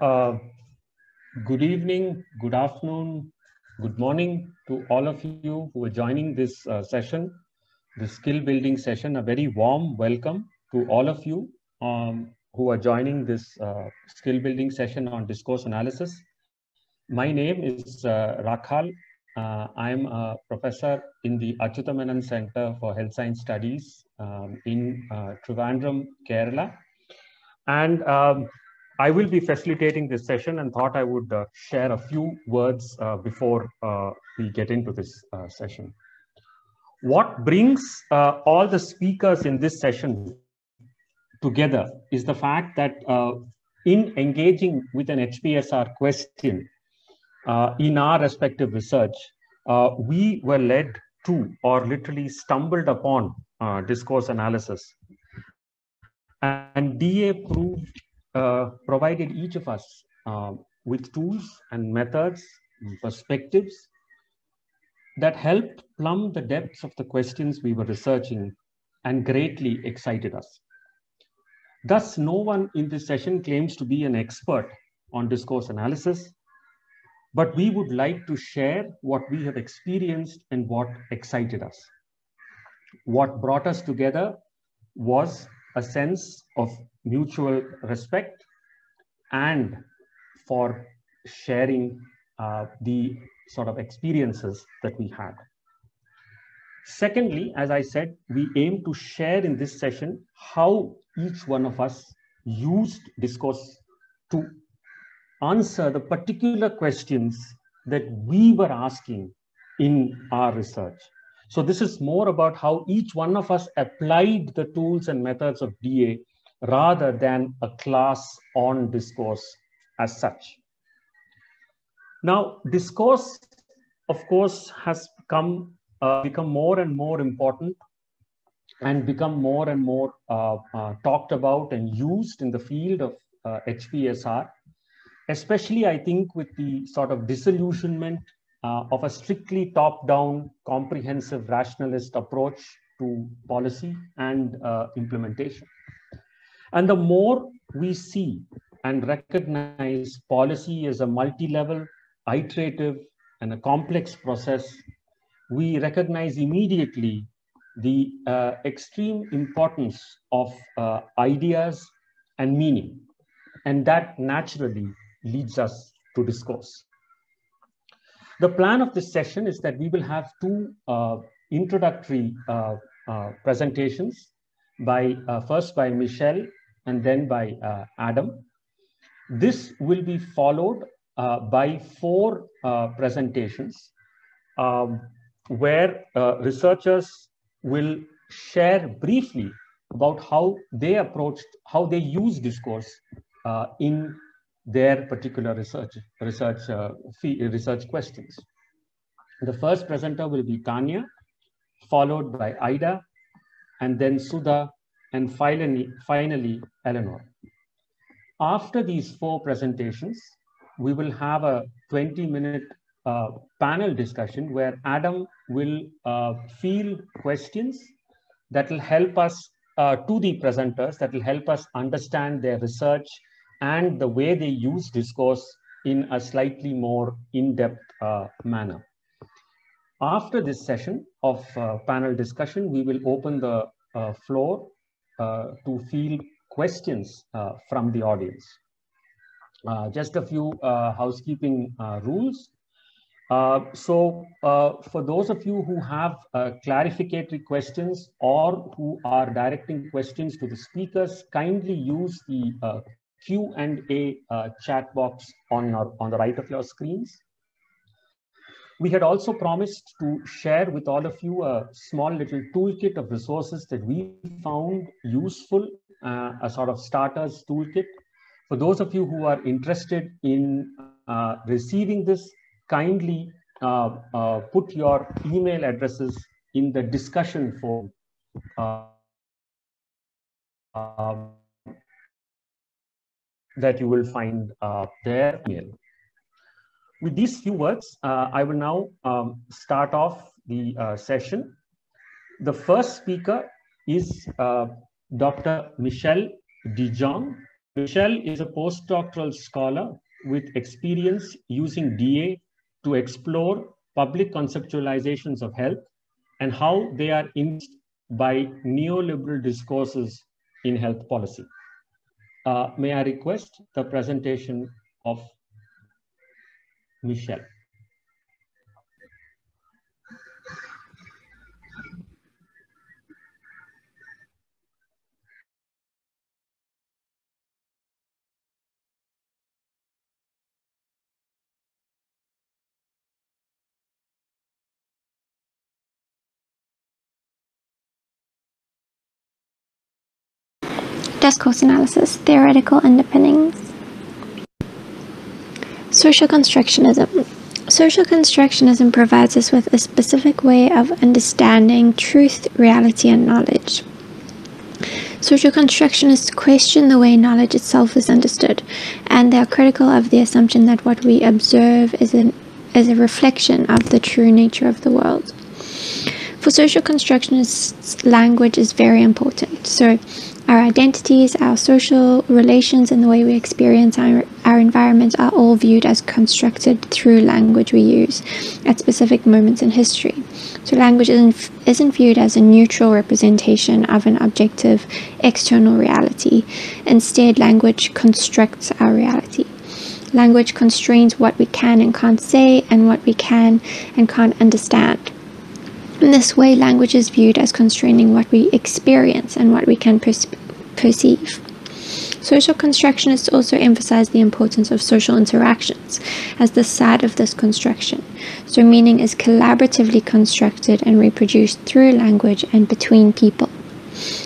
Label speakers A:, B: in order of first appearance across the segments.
A: Uh, good evening, good afternoon, good morning to all of you who are joining this uh, session, the skill building session. A very warm welcome to all of you um, who are joining this uh, skill building session on discourse analysis. My name is uh, Rakhal. Uh, I'm a professor in the Achyutha Center for Health Science Studies um, in uh, Trivandrum, Kerala. And um, I will be facilitating this session and thought I would uh, share a few words uh, before uh, we get into this uh, session. What brings uh, all the speakers in this session together is the fact that uh, in engaging with an HPSR question in our respective research, we were led to or literally stumbled upon discourse analysis. And DA proved uh, provided each of us uh, with tools and methods, and perspectives that helped plumb the depths of the questions we were researching and greatly excited us. Thus, no one in this session claims to be an expert on discourse analysis, but we would like to share what we have experienced and what excited us. What brought us together was a sense of mutual respect and for sharing uh, the sort of experiences that we had. Secondly, as I said, we aim to share in this session how each one of us used discourse to answer the particular questions that we were asking in our research. So this is more about how each one of us applied the tools and methods of DA rather than a class on discourse as such. Now, discourse, of course, has come, uh, become more and more important and become more and more uh, uh, talked about and used in the field of HPSR, uh, especially, I think, with the sort of disillusionment uh, of a strictly top-down, comprehensive, rationalist approach to policy and uh, implementation. And the more we see and recognize policy as a multi-level, iterative, and a complex process, we recognize immediately the uh, extreme importance of uh, ideas and meaning. And that naturally leads us to discourse. The plan of this session is that we will have two uh, introductory uh, uh, presentations by first by Michelle and then by uh, Adam. This will be followed uh, by four uh, presentations um, where researchers will share briefly about how they approached, how they use discourse uh, in their particular research research uh, research questions. The first presenter will be Tanya, followed by Ida, and then Sudha, and finally, finally Eleanor. After these four presentations, we will have a 20 minute uh, panel discussion where Adam will uh, field questions that will help us uh, to the presenters, that will help us understand their research and the way they use discourse in a slightly more in-depth uh, manner. After this session of uh, panel discussion, we will open the uh, floor uh, to field questions uh, from the audience. Uh, just a few housekeeping rules. so for those of you who have clarificatory questions or who are directing questions to the speakers, kindly use the Q&A uh, chat box on, your, on the right of your screens. We had also promised to share with all of you a small little toolkit of resources that we found useful, uh, a sort of starters toolkit. For those of you who are interested in uh, receiving this, kindly uh, uh put your email addresses in the discussion forum. That you will find uh, there. With these few words, uh, I will now um, start off the uh, session. The first speaker is uh, Dr. Michelle Dijon. Michelle is a postdoctoral scholar with experience using DA to explore public conceptualizations of health and how they are influenced by neoliberal discourses in health policy. Uh, may I request the presentation of Michelle?
B: Discourse analysis, theoretical underpinnings. Social constructionism. Social constructionism provides us with a specific way of understanding truth, reality, and knowledge. Social constructionists question the way knowledge itself is understood, and they are critical of the assumption that what we observe is, an, is a reflection of the true nature of the world. For social constructionists, language is very important. So, our identities, our social relations, and the way we experience our, our environment are all viewed as constructed through language we use at specific moments in history. So, language isn't, isn't viewed as a neutral representation of an objective external reality. Instead, language constructs our reality. Language constrains what we can and can't say, and what we can and can't understand. In this way, language is viewed as constraining what we experience and what we can perceive. Social constructionists also emphasize the importance of social interactions as the side of this construction. So, meaning is collaboratively constructed and reproduced through language and between people.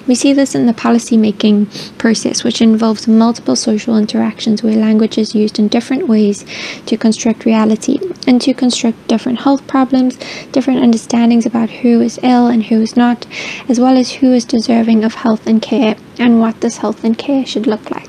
B: We see this in the policy-making process, which involves multiple social interactions where language is used in different ways to construct reality and to construct different health problems, different understandings about who is ill and who is not, as well as who is deserving of health and care and what this health and care should look like.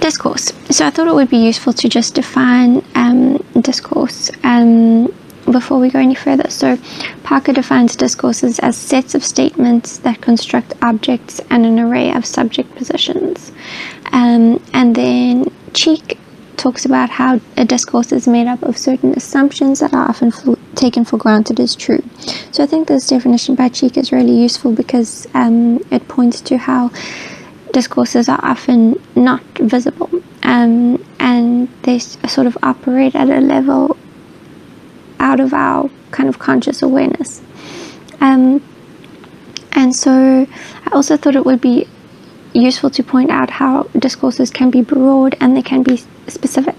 B: discourse. So I thought it would be useful to just define um, discourse. Um, before we go any further. So, Parker defines discourses as sets of statements that construct objects and an array of subject positions. Um, and then Cheek talks about how a discourse is made up of certain assumptions that are often taken for granted as true. So, I think this definition by Cheek is really useful because um, it points to how discourses are often not visible um, and they sort of operate at a level out of our kind of conscious awareness. Um, and so I also thought it would be useful to point out how discourses can be broad and they can be specific.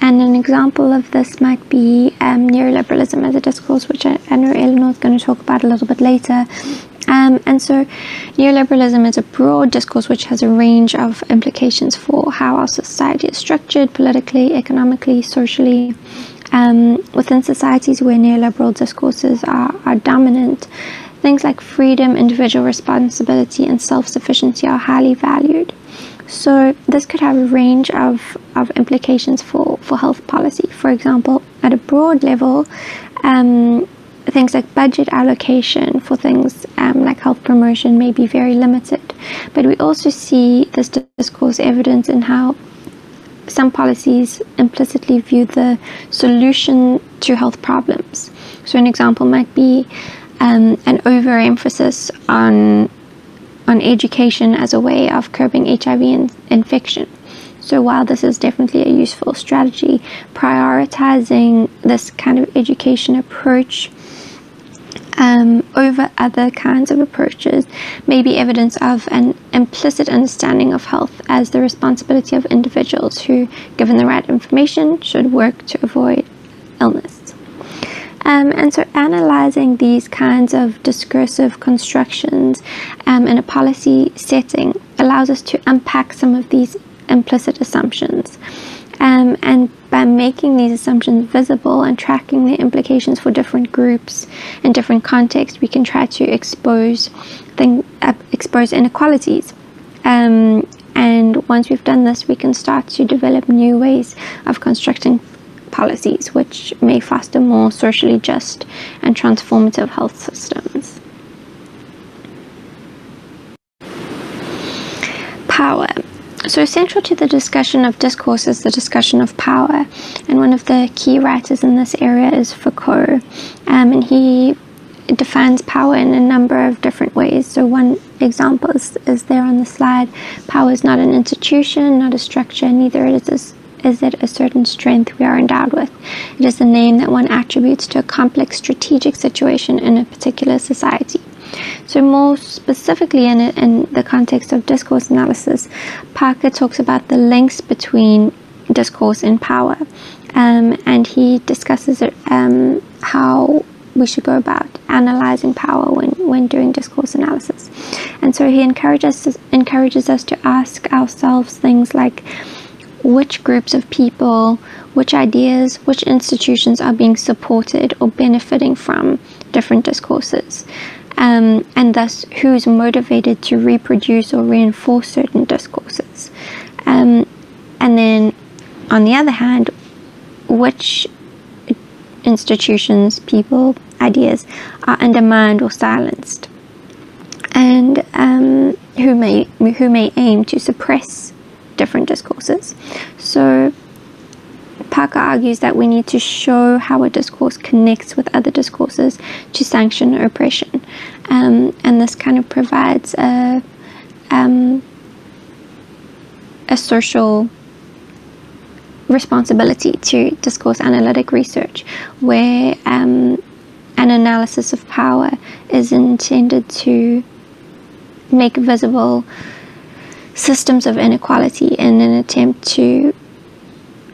B: And an example of this might be um, neoliberalism as a discourse, which I, I know Eleanor is going to talk about a little bit later. Um, and so, neoliberalism is a broad discourse which has a range of implications for how our society is structured politically, economically, socially, um, within societies where neoliberal discourses are, are dominant, things like freedom, individual responsibility, and self sufficiency are highly valued. So, this could have a range of, of implications for, for health policy. For example, at a broad level, um, things like budget allocation for things um, like health promotion may be very limited. But we also see this discourse evidence in how some policies implicitly view the solution to health problems. So, an example might be um, an overemphasis on on education as a way of curbing HIV in- infection. So, while this is definitely a useful strategy, prioritizing this kind of education approach um, over other kinds of approaches may be evidence of an implicit understanding of health as the responsibility of individuals who, given the right information, should work to avoid illness. Um, and so, analyzing these kinds of discursive constructions um, in a policy setting allows us to unpack some of these implicit assumptions. Um, and by making these assumptions visible and tracking the implications for different groups and different contexts, we can try to expose thing, uh, expose inequalities. Um, and once we've done this, we can start to develop new ways of constructing policies which may foster more socially just and transformative health systems. Power so central to the discussion of discourse is the discussion of power, and one of the key writers in this area is Foucault, um, and he defines power in a number of different ways. So one example is, is there on the slide. Power is not an institution, not a structure, neither is is it a certain strength we are endowed with. It is a name that one attributes to a complex strategic situation in a particular society. So, more specifically, in, in the context of discourse analysis, Parker talks about the links between discourse and power, um, and he discusses um, how we should go about analyzing power when, when doing discourse analysis. And so he encourages encourages us to ask ourselves things like which groups of people, which ideas, which institutions are being supported or benefiting from different discourses um, and thus who's motivated to reproduce or reinforce certain discourses. Um, and then, on the other hand, which institutions, people, ideas are undermined or silenced, and um, who may who may aim to suppress different discourses. So Parker argues that we need to show how a discourse connects with other discourses to sanction oppression. Um, and this kind of provides a, um, a social responsibility to discourse analytic research, where um, an analysis of power is intended to make visible systems of inequality in an attempt to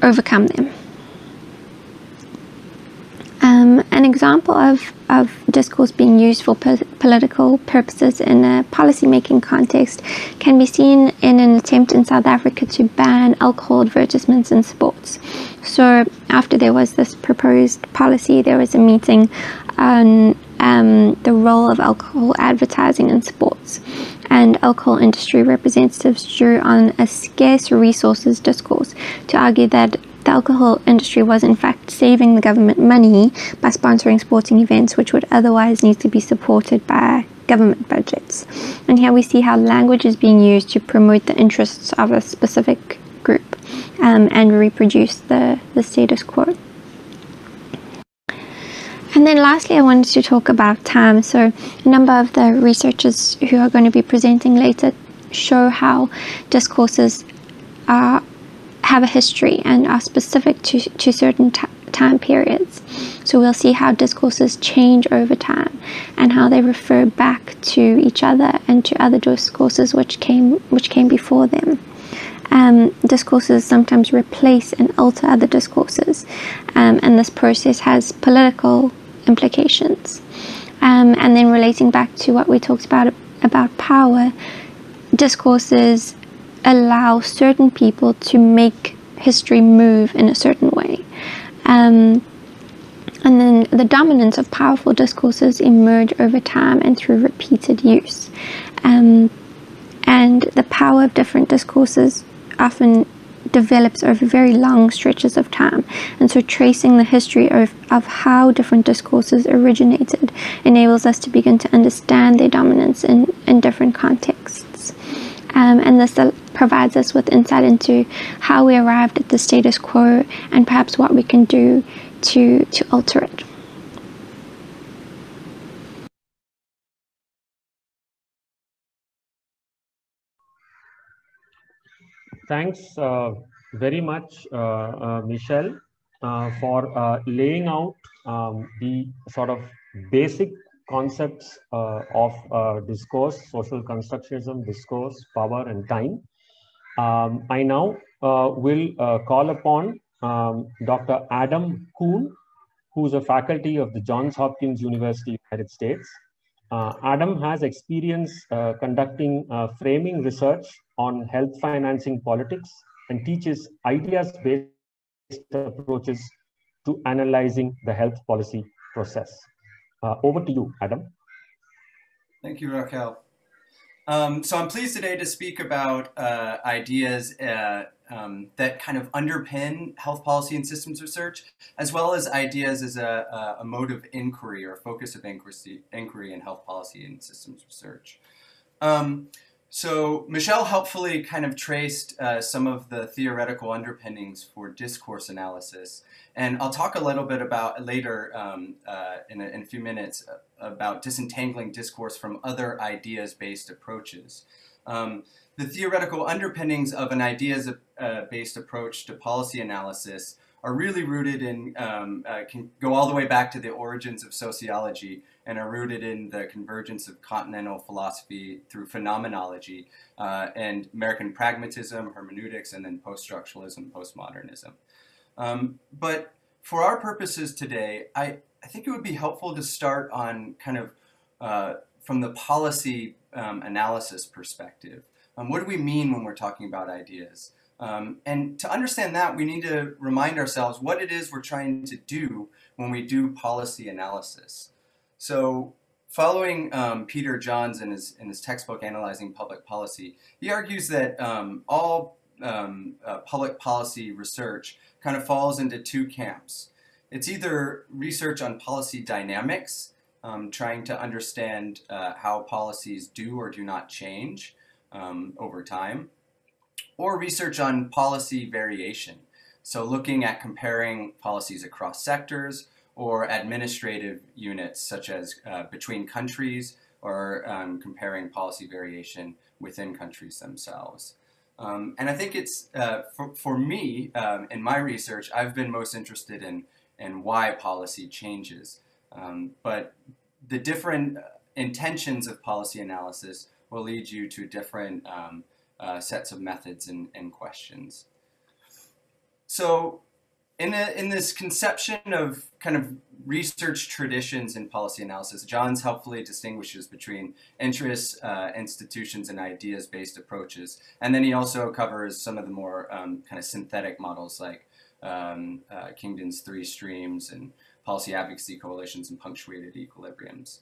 B: overcome them. Um, an example of, of discourse being used for po- political purposes in a policy-making context can be seen in an attempt in South Africa to ban alcohol advertisements in sports. So, after there was this proposed policy, there was a meeting on um, the role of alcohol advertising in sports. And alcohol industry representatives drew on a scarce resources discourse to argue that the alcohol industry was in fact saving the government money by sponsoring sporting events which would otherwise need to be supported by government budgets. And here we see how language is being used to promote the interests of a specific group um, and reproduce the, the status quo. And then lastly, I wanted to talk about time. So, a number of the researchers who are going to be presenting later show how discourses are have a history and are specific to, to certain time periods. So we'll see how discourses change over time and how they refer back to each other and to other discourses which came which came before them. Um, discourses sometimes replace and alter other discourses, um, and this process has political implications. Um, and then relating back to what we talked about about power, discourses allow certain people to make history move in a certain way. Um, and then the dominance of powerful discourses emerge over time and through repeated use. Um, and the power of different discourses often develops over very long stretches of time. And so, tracing the history of, of how different discourses originated enables us to begin to understand their dominance in, in different contexts. Um, and this provides us with insight into how we arrived at the status quo and perhaps what we can do to, to alter it.
A: Thanks uh, very much, uh, uh, Michelle, uh, for uh, laying out um, the sort of basic concepts uh, of uh, discourse, social constructionism, discourse, power, and time. Um, I now uh, will uh, call upon um, Dr. Adam Koon, who's a faculty of the Johns Hopkins University, United States. Uh, Adam has experience uh, conducting framing research on health financing politics and teaches ideas-based approaches to analyzing the health policy process. Uh, over to you, Adam.
C: Thank you, Rakhal. Um, so I'm pleased today to speak about uh, ideas uh, um, that kind of underpin health policy and systems research, as well as ideas as a, a mode of inquiry or focus of inquiry, inquiry in health policy and systems research. Um, So Michelle helpfully kind of traced uh, some of the theoretical underpinnings for discourse analysis. And I'll talk a little bit about later um, uh, in, a, in, a, few minutes uh, about disentangling discourse from other ideas-based approaches. Um, the theoretical underpinnings of an ideas-based uh, approach to policy analysis are really rooted in, um, uh, can go all the way back to the origins of sociology and are rooted in the convergence of continental philosophy through phenomenology uh, and American pragmatism, hermeneutics, and then post-structuralism, postmodernism. Um, but for our purposes today, I, I think it would be helpful to start on kind of uh, from the policy um, analysis perspective. Um, what do we mean when we're talking about ideas? Um, and to understand that, we need to remind ourselves what it is we're trying to do when we do policy analysis. So following um, Peter Johns in his, in his textbook, Analyzing Public Policy, he argues that um, all um, uh, public policy research kind of falls into two camps. It's either research on policy dynamics, um, trying to understand uh, how policies do or do not change um, over time, or research on policy variation. So looking at comparing policies across sectors or administrative units such as uh, between countries or um, comparing policy variation within countries themselves. Um, and I think it's, uh, for, for me, um, in my research, I've been most interested in, in why policy changes. Um, but the different intentions of policy analysis will lead you to different um, uh, sets of methods and, and questions. So in, in this conception of kind of research traditions in policy analysis, Johns helpfully distinguishes between interests, uh, institutions, and ideas-based approaches. And then he also covers some of the more um, kind of synthetic models like um, uh, Kingdon's three streams and policy advocacy coalitions and punctuated equilibriums,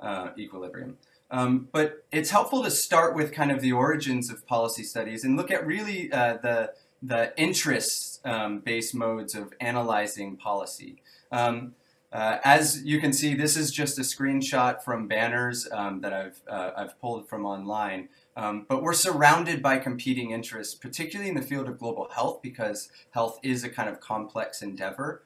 C: uh, equilibrium. Um, but it's helpful to start with kind of the origins of policy studies and look at really uh, the, the interest-based um, modes of analyzing policy. Um, uh, as you can see, this is just a screenshot from banners um, that I've, uh, I've pulled from online. Um, but we're surrounded by competing interests, particularly in the field of global health, because health is a kind of complex endeavor.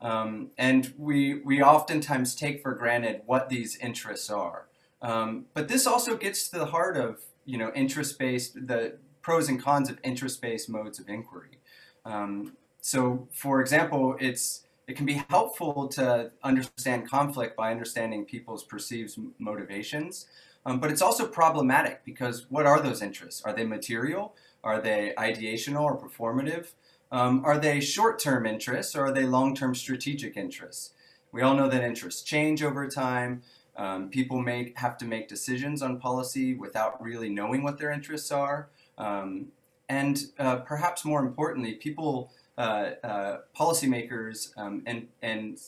C: Um, and we, we oftentimes take for granted what these interests are. Um, but this also gets to the heart of you know interest-based the pros and cons of interest-based modes of inquiry. Um, so, for example, it's it can be helpful to understand conflict by understanding people's perceived motivations, um, but it's also problematic because what are those interests? Are they material? Are they ideational or performative? Um, are they short-term interests or are they long-term strategic interests? We all know that interests change over time. Um, people make, have to make decisions on policy without really knowing what their interests are. Um, and uh, perhaps more importantly, people, uh, uh, policymakers um, and, and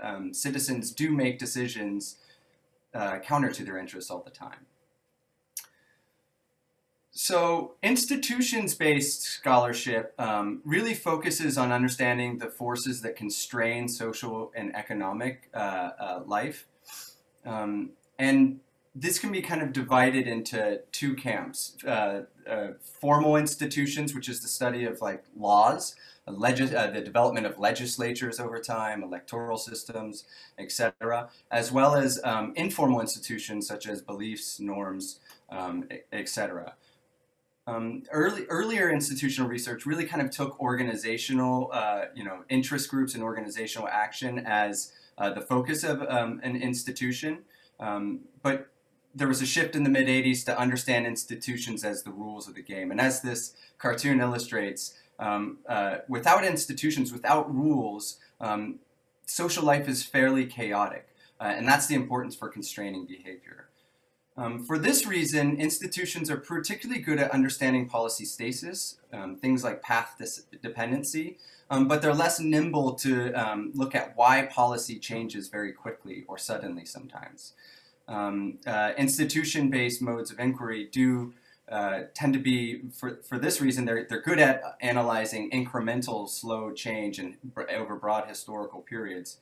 C: um, citizens do make decisions uh, counter to their interests all the time. So institutions-based scholarship um, really focuses on understanding the forces that constrain social and economic uh, uh, life um, and this can be kind of divided into two camps. Uh, uh, formal institutions, which is the study of like laws, uh, the development of legislatures over time, electoral systems, etc., as well as um, informal institutions such as beliefs, norms, um, etc. Um, early, earlier institutional research really kind of took organizational, uh, you know, interest groups and organizational action as uh, the focus of um, an institution. Um, but there was a shift in the mid 80s to understand institutions as the rules of the game. And as this cartoon illustrates, um, uh, without institutions, without rules, um, social life is fairly chaotic. Uh, and that's the importance for constraining behavior. Um, for this reason, institutions are particularly good at understanding policy stasis, um, things like path dependency, um, but they're less nimble to um, look at why policy changes very quickly or suddenly sometimes. Um, uh, Institution-based modes of inquiry do uh, tend to be, for, for this reason, they're, they're good at analyzing incremental slow change and over broad historical periods.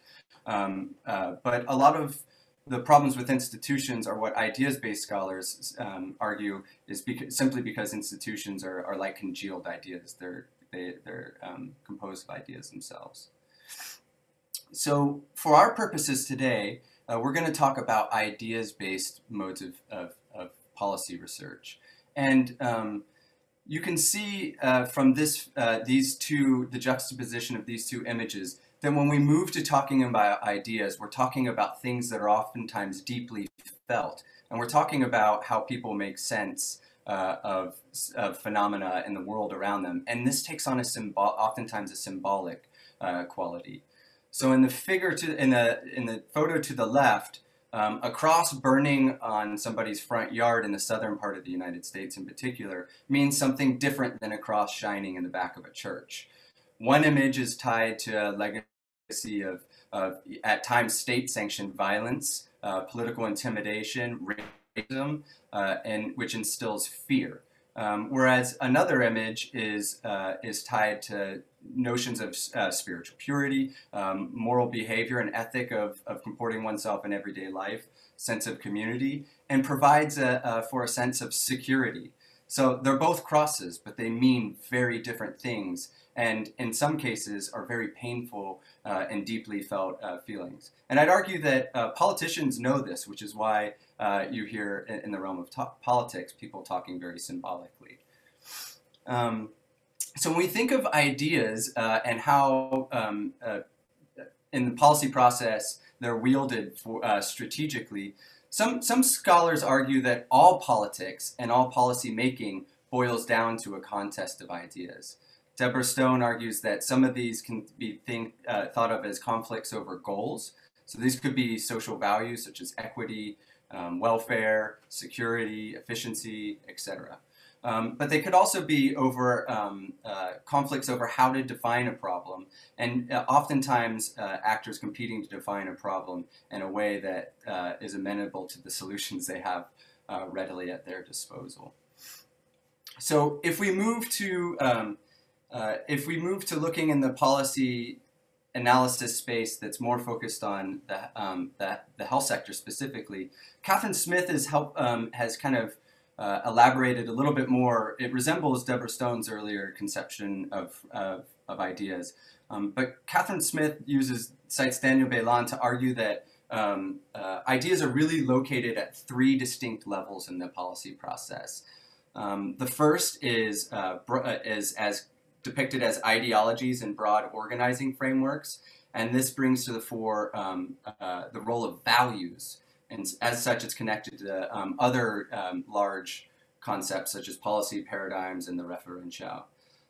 C: Um, uh, but a lot of the problems with institutions are what ideas-based scholars um, argue is beca simply because institutions are, are like congealed ideas. They're, they, they're um, composed of ideas themselves. So for our purposes today, uh, we're going to talk about ideas-based modes of, of, of, policy research. And um, you can see uh, from this, uh, these two, the juxtaposition of these two images, that when we move to talking about ideas, we're talking about things that are oftentimes deeply felt. And we're talking about how people make sense uh, of, of, phenomena in the world around them. And this takes on a symbol, oftentimes a symbolic uh, quality. So in the figure to in the in the photo to the left, um, a cross burning on somebody's front yard in the southern part of the United States in particular means something different than a cross shining in the back of a church. One image is tied to a legacy of, of at times state-sanctioned violence, uh, political intimidation, racism, uh, and which instills fear. Um, whereas another image is, uh, is tied to notions of uh, spiritual purity, um, moral behavior, and ethic of, of comporting oneself in everyday life, sense of community, and provides a, for a sense of security. So they're both crosses, but they mean very different things, and in some cases are very painful uh, and deeply felt uh, feelings. And I'd argue that uh, politicians know this, which is why uh, you hear in, in, the realm of politics people talking very symbolically. Um, so when we think of ideas uh, and how um, uh, in the policy process they're wielded for, strategically, some, some scholars argue that all politics and all policy making boils down to a contest of ideas. Deborah Stone argues that some of these can be think, uh, thought of as conflicts over goals. So these could be social values such as equity, um, welfare, security, efficiency, etc. Um, but they could also be over um, uh, conflicts over how to define a problem, and uh, oftentimes uh, actors competing to define a problem in a way that uh, is amenable to the solutions they have uh, readily at their disposal. So if we move to um, uh, if we move to looking in the policy analysis space that's more focused on the, um, the, the, health sector specifically, Katherine Smith um, has kind of uh, elaborated a little bit more. It resembles Deborah Stone's earlier conception of, of, of ideas. Um, but Katherine Smith uses, cites Daniel Béland to argue that um, uh, ideas are really located at three distinct levels in the policy process. Um, the first is, uh, uh is as depicted as ideologies and broad organizing frameworks. And this brings to the fore um, uh, the role of values. And as such, it's connected to um, other um, large concepts such as policy paradigms and the referential.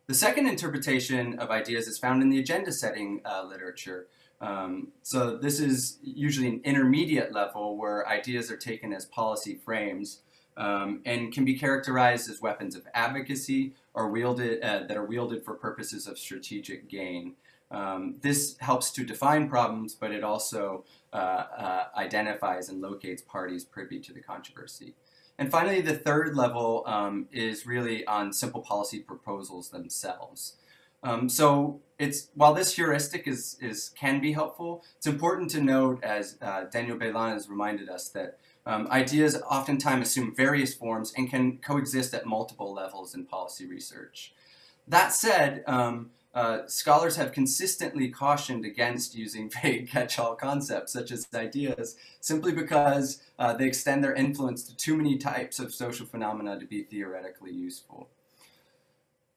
C: The second interpretation of ideas is found in the agenda setting uh, literature. Um, so this is usually an intermediate level where ideas are taken as policy frames um, and can be characterized as weapons of advocacy or wielded, uh, that are wielded for purposes of strategic gain. Um, this helps to define problems, but it also uh, uh, identifies and locates parties privy to the controversy. And finally, the third level um, is really on simple policy proposals themselves. Um, so it's while this heuristic is, is can be helpful, it's important to note, as uh, Daniel Béland has reminded us, that um, ideas oftentimes assume various forms and can coexist at multiple levels in policy research. That said, um, uh, scholars have consistently cautioned against using vague catch-all concepts such as ideas simply because uh, they extend their influence to too many types of social phenomena to be theoretically useful.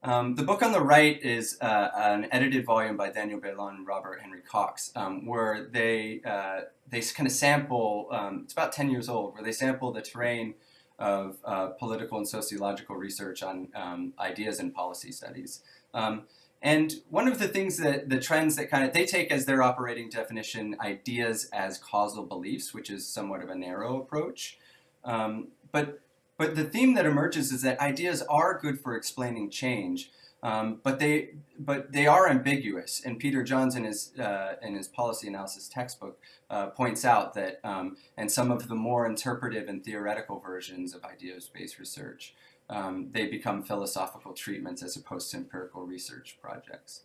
C: Um, the book on the right is uh, an edited volume by Daniel Béland and Robert Henry Cox, um, where they uh, they kind of sample. Um, it's about ten years old, where they sample the terrain of uh, political and sociological research on um, ideas and policy studies. Um, and one of the things that the trends that kind of they take as their operating definition ideas as causal beliefs, which is somewhat of a narrow approach. Um, but but the theme that emerges is that ideas are good for explaining change, um, but they but they are ambiguous. And Peter Johns in his uh, in his policy analysis textbook uh, points out that um, and some of the more interpretive and theoretical versions of ideas-based research um, they become philosophical treatments as opposed to empirical research projects.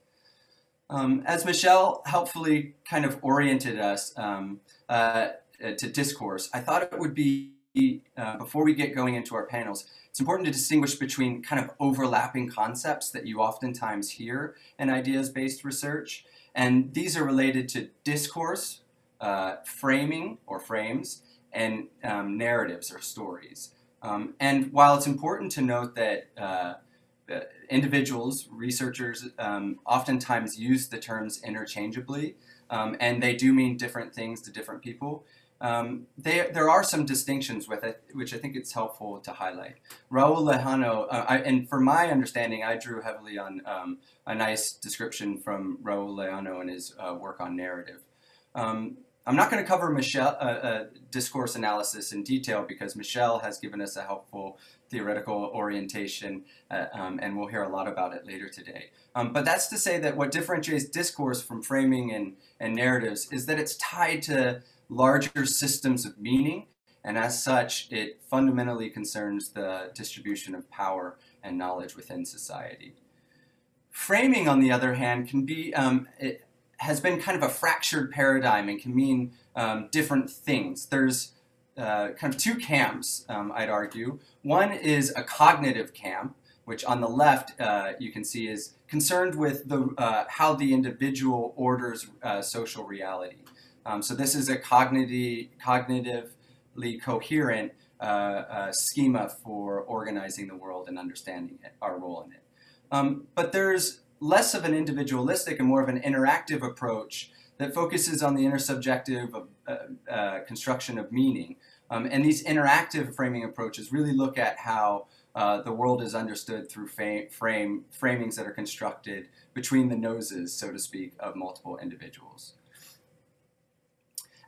C: Um, as Michelle helpfully kind of oriented us, um, uh, to discourse, I thought it would be uh, before we get going into our panels, it's important to distinguish between kind of overlapping concepts that you oftentimes hear in ideas-based research, and these are related to discourse, uh, framing or frames, and um, narratives or stories. Um, and while it's important to note that uh, individuals, researchers, um, oftentimes use the terms interchangeably, um, and they do mean different things to different people. Um, they, there are some distinctions with it, which I think it's helpful to highlight. Raul Lejano, uh, I, and for my understanding, I drew heavily on um, a nice description from Raul Lejano and his uh, work on narrative. Um, I'm not going to cover Michelle, uh, uh, discourse analysis in detail because Michelle has given us a helpful theoretical orientation, uh, um, and we'll hear a lot about it later today. Um, but that's to say that what differentiates discourse from framing and, and narratives is that it's tied to larger systems of meaning, and as such, it fundamentally concerns the distribution of power and knowledge within society. Framing, on the other hand, can be um, it has been kind of a fractured paradigm and can mean um, different things. There's uh, kind of two camps, um, I'd argue. One is a cognitive camp, which on the left uh, you can see is concerned with the, uh, how the individual orders uh, social reality. Um, so this is a cognitive, cognitively coherent uh, uh, schema for organizing the world and understanding it, our role in it. Um, but there's less of an individualistic and more of an interactive approach that focuses on the intersubjective of, uh, uh, construction of meaning. Um, and these interactive framing approaches really look at how uh, the world is understood through frame, framings that are constructed between the noses, so to speak, of multiple individuals.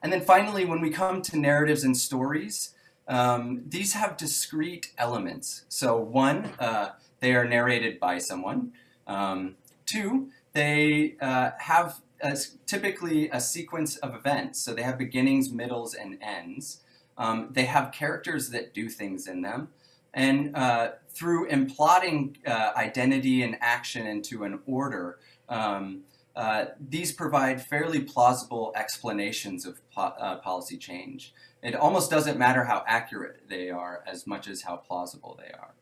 C: And then finally, when we come to narratives and stories, um, these have discrete elements. So one, uh, they are narrated by someone. Um, two, they uh, have a, typically a sequence of events. So they have beginnings, middles, and ends. Um, they have characters that do things in them. And uh, through imploding uh, identity and action into an order, um, uh, these provide fairly plausible explanations of po uh, policy change. It almost doesn't matter how accurate they are as much as how plausible they are.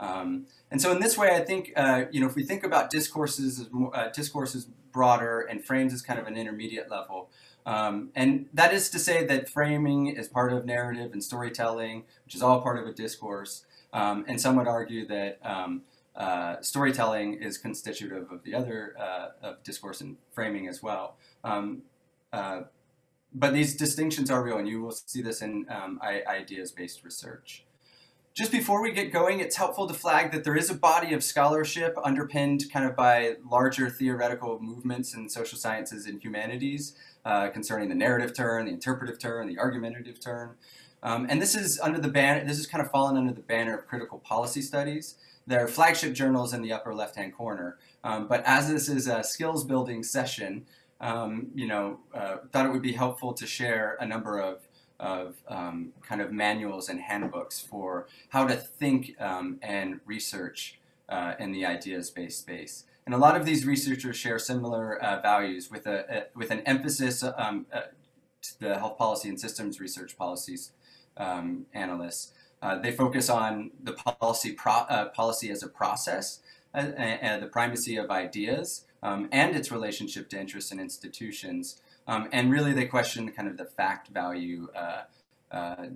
C: Um, and so in this way, I think, uh, you know, if we think about discourses as more, uh, discourses broader and frames as kind of an intermediate level, um, and that is to say that framing is part of narrative and storytelling, which is all part of a discourse. Um, and some would argue that um, uh, storytelling is constitutive of the other uh, of discourse and framing as well. Um, uh, but these distinctions are real, and you will see this in um, ideas-based research. Just before we get going, it's helpful to flag that there is a body of scholarship underpinned kind of by larger theoretical movements in social sciences and humanities uh, concerning the narrative turn, the interpretive turn, the argumentative turn. Um, and this is under the banner, this is kind of fallen under the banner of critical policy studies. Their flagship journals in the upper left-hand corner. Um, but as this is a skills building session, um, you know, uh, thought it would be helpful to share a number of, of um, kind of manuals and handbooks for how to think um, and research uh, in the ideas-based space. And a lot of these researchers share similar uh, values with, a, a, with an emphasis um, uh, to the health policy and systems research policies um, analysts. Uh, they focus on the policy, pro, uh, policy as a process and, uh, and, the primacy of ideas um, and its relationship to interests and institutions. Um, and really they question kind of the fact value uh,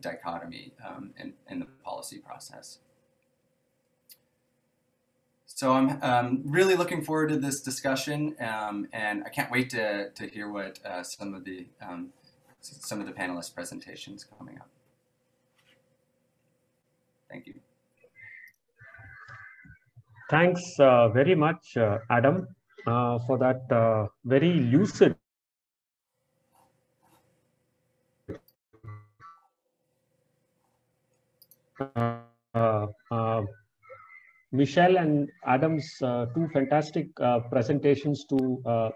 C: dichotomy um, in, in, the policy process. So I'm um, really looking forward to this discussion um, and I can't wait to, to hear what uh, some of the um, some of the panelists presentations coming up. Thank you.
A: Thanks uh, very much, uh, Adam, uh, for that uh, very lucid uh, uh, Michelle and Adam's two fantastic presentations to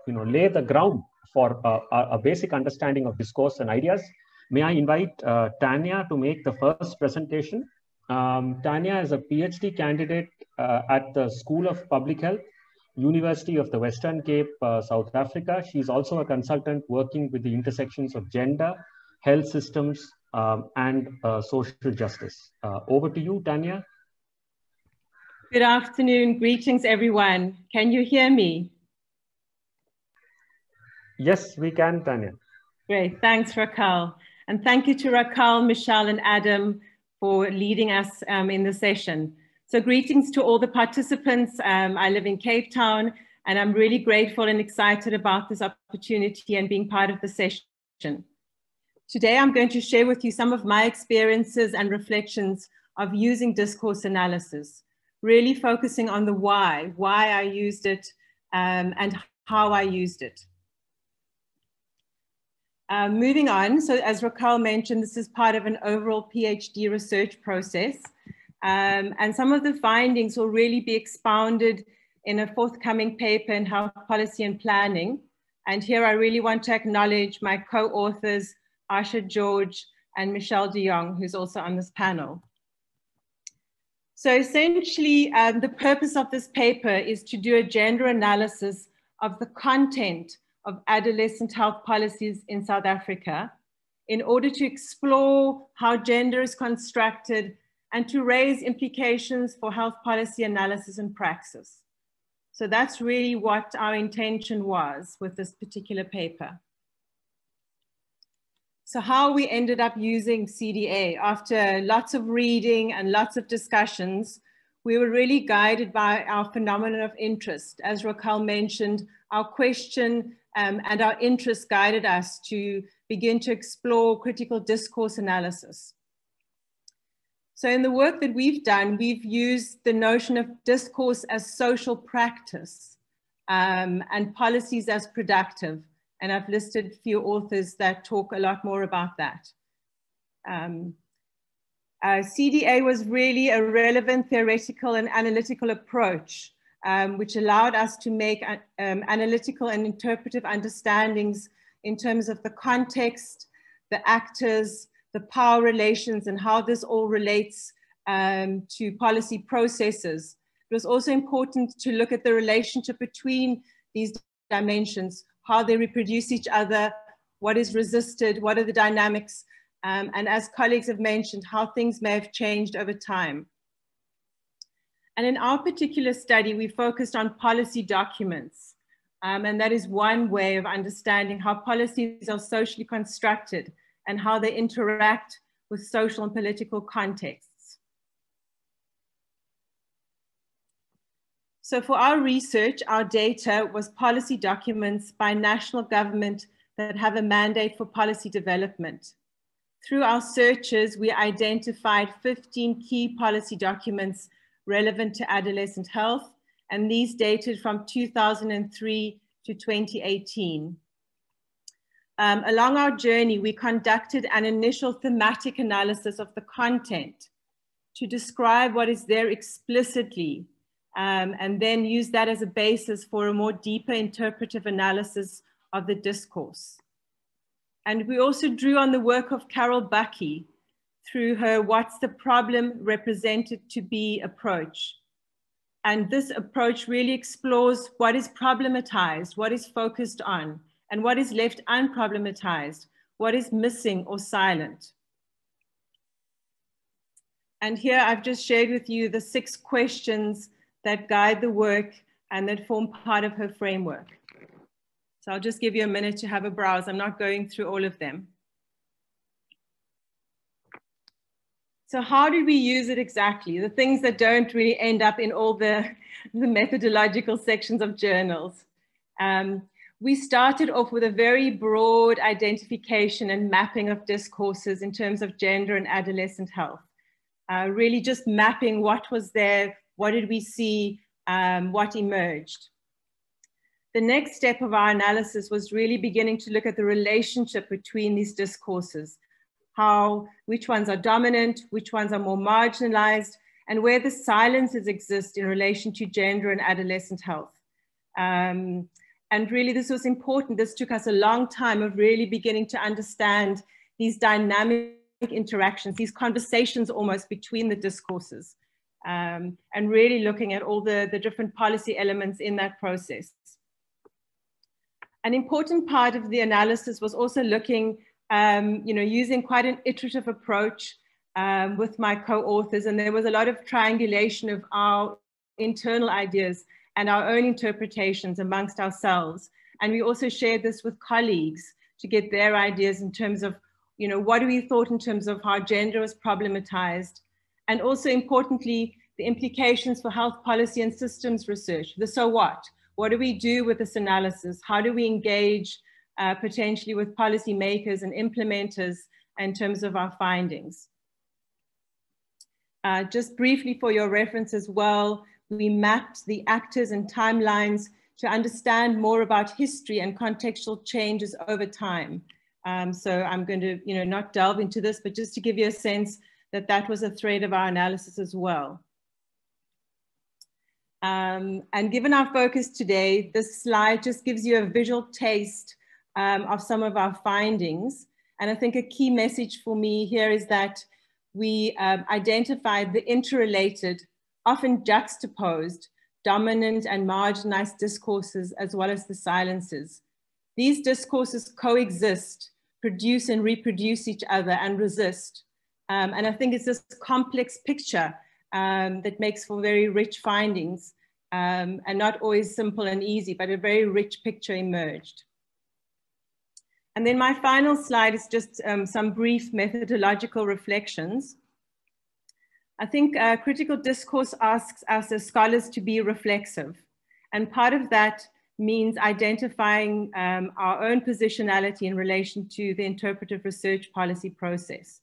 A: you know lay the ground for a, basic understanding of discourse and ideas. May I invite Tanya to make the first presentation? Um, Tanya is a PhD candidate uh, at the School of Public Health, University of the Western Cape, uh, South Africa. She's also a consultant working with the intersections of gender, health systems, um, and uh, social justice. Uh, over to you, Tanya.
D: Good afternoon. Greetings, everyone. Can you hear me?
A: Yes, we can, Tanya.
D: Great. Thanks, Rakhal. And thank you to Rakhal, Michelle, and Adam for leading us um, in the session. So greetings to all the participants. Um, I live in Cape Town, and I'm really grateful and excited about this opportunity and being part of the session. Today, I'm going to share with you some of my experiences and reflections of using discourse analysis, really focusing on the why, why I used it, um, and how I used it. Uh, moving on, so as Rakhal mentioned, this is part of an overall PhD research process. Um, and some of the findings will really be expounded in a forthcoming paper in health policy and planning. And here I really want to acknowledge my co-authors, Asha George and Michelle de Jong, who's also on this panel. So essentially, um, the purpose of this paper is to do a gender analysis of the content of adolescent health policies in South Africa in order to explore how gender is constructed and to raise implications for health policy analysis and praxis. So that's really what our intention was with this particular paper. So how we ended up using CDA after lots of reading and lots of discussions, we were really guided by our phenomenon of interest. As Rakhal mentioned, our question um, and our interest guided us to begin to explore critical discourse analysis. So in the work that we've done, we've used the notion of discourse as social practice um, and policies as productive. And I've listed a few authors that talk a lot more about that. Um, uh, CDA was really a relevant theoretical and analytical approach um, which allowed us to make uh, um, analytical and interpretive understandings in terms of the context, the actors, the power relations, and how this all relates um, to policy processes. It was also important to look at the relationship between these dimensions, how they reproduce each other, what is resisted, what are the dynamics, um, and as colleagues have mentioned, how things may have changed over time. And in our particular study, we focused on policy documents. Um, and that is one way of understanding how policies are socially constructed and how they interact with social and political contexts. So for our research, our data was policy documents by national government that have a mandate for policy development. Through our searches, we identified 15 key policy documents relevant to adolescent health, and these dated from 2003 to 2018. Um, along our journey, we conducted an initial thematic analysis of the content to describe what is there explicitly, um, and then use that as a basis for a more deeper interpretive analysis of the discourse. And we also drew on the work of Carol Bacchi, through her What's the Problem Represented to Be approach. And this approach really explores what is problematized, what is focused on, and what is left unproblematized, what is missing or silent. And here I've just shared with you the six questions that guide the work and that form part of her framework. So I'll just give you a minute to have a browse. I'm not going through all of them. So how do we use it exactly? The things that don't really end up in all the, the methodological sections of journals. Um, we started off with a very broad identification and mapping of discourses in terms of gender and adolescent health. Uh, really just mapping what was there, what did we see, um, what emerged. The next step of our analysis was really beginning to look at the relationship between these discourses, how, which ones are dominant, which ones are more marginalized, and where the silences exist in relation to gender and adolescent health. Um, and really this was important. This took us a long time of really beginning to understand these dynamic interactions, these conversations almost between the discourses, um, and really looking at all the, the different policy elements in that process. An important part of the analysis was also looking um, you know, using quite an iterative approach um, with my co-authors. And there was a lot of triangulation of our internal ideas and our own interpretations amongst ourselves. And we also shared this with colleagues to get their ideas in terms of, you know, what do we thought in terms of how gender was problematized. And also importantly, the implications for health policy and systems research, the so what. What do we do with this analysis? How do we engage uh, potentially with policymakers and implementers in terms of our findings? Uh, just briefly for your reference as well, we mapped the actors and timelines to understand more about history and contextual changes over time. Um, so I'm going to, you know, not delve into this, but just to give you a sense that that was a thread of our analysis as well. Um, and given our focus today, this slide just gives you a visual taste um, of some of our findings. And I think a key message for me here is that we um, identified the interrelated, often juxtaposed, dominant and marginalized discourses as well as the silences. These discourses coexist, produce and reproduce each other and resist. Um, and I think it's this complex picture um, that makes for very rich findings um, and not always simple and easy, but a very rich picture emerged. And then my final slide is just um, some brief methodological reflections. I think uh, critical discourse asks us as scholars to be reflexive. And part of that means identifying um, our own positionality in relation to the interpretive research policy process.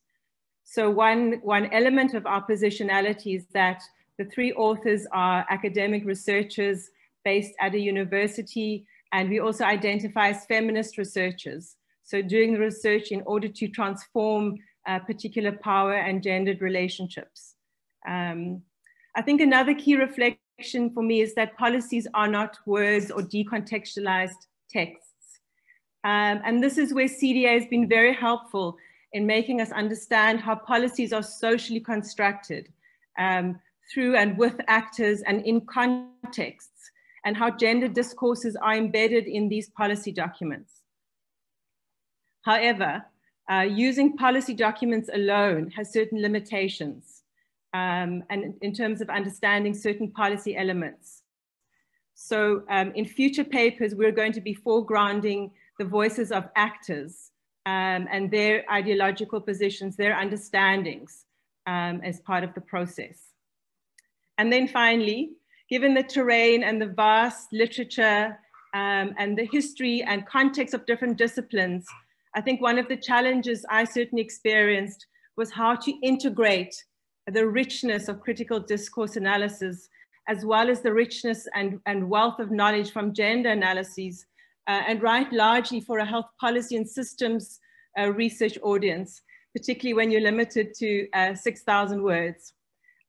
D: So one, one element of our positionality is that the three authors are academic researchers based at a university, and we also identify as feminist researchers. So doing the research in order to transform uh, particular power and gendered relationships. Um, I think another key reflection for me is that policies are not words or decontextualized texts. Um, and this is where CDA has been very helpful in making us understand how policies are socially constructed um, through and with actors and in contexts, and how gender discourses are embedded in these policy documents. However, uh, using policy documents alone has certain limitations um, and in terms of understanding certain policy elements. So um, in future papers, we're going to be foregrounding the voices of actors um, and their ideological positions, their understandings um, as part of the process. And then finally, given the terrain and the vast literature um, and the history and context of different disciplines, I think one of the challenges I certainly experienced was how to integrate the richness of critical discourse analysis, as well as the richness and, and wealth of knowledge from gender analyses, uh, and write largely for a health policy and systems uh, research audience, particularly when you're limited to uh, 6,000 words.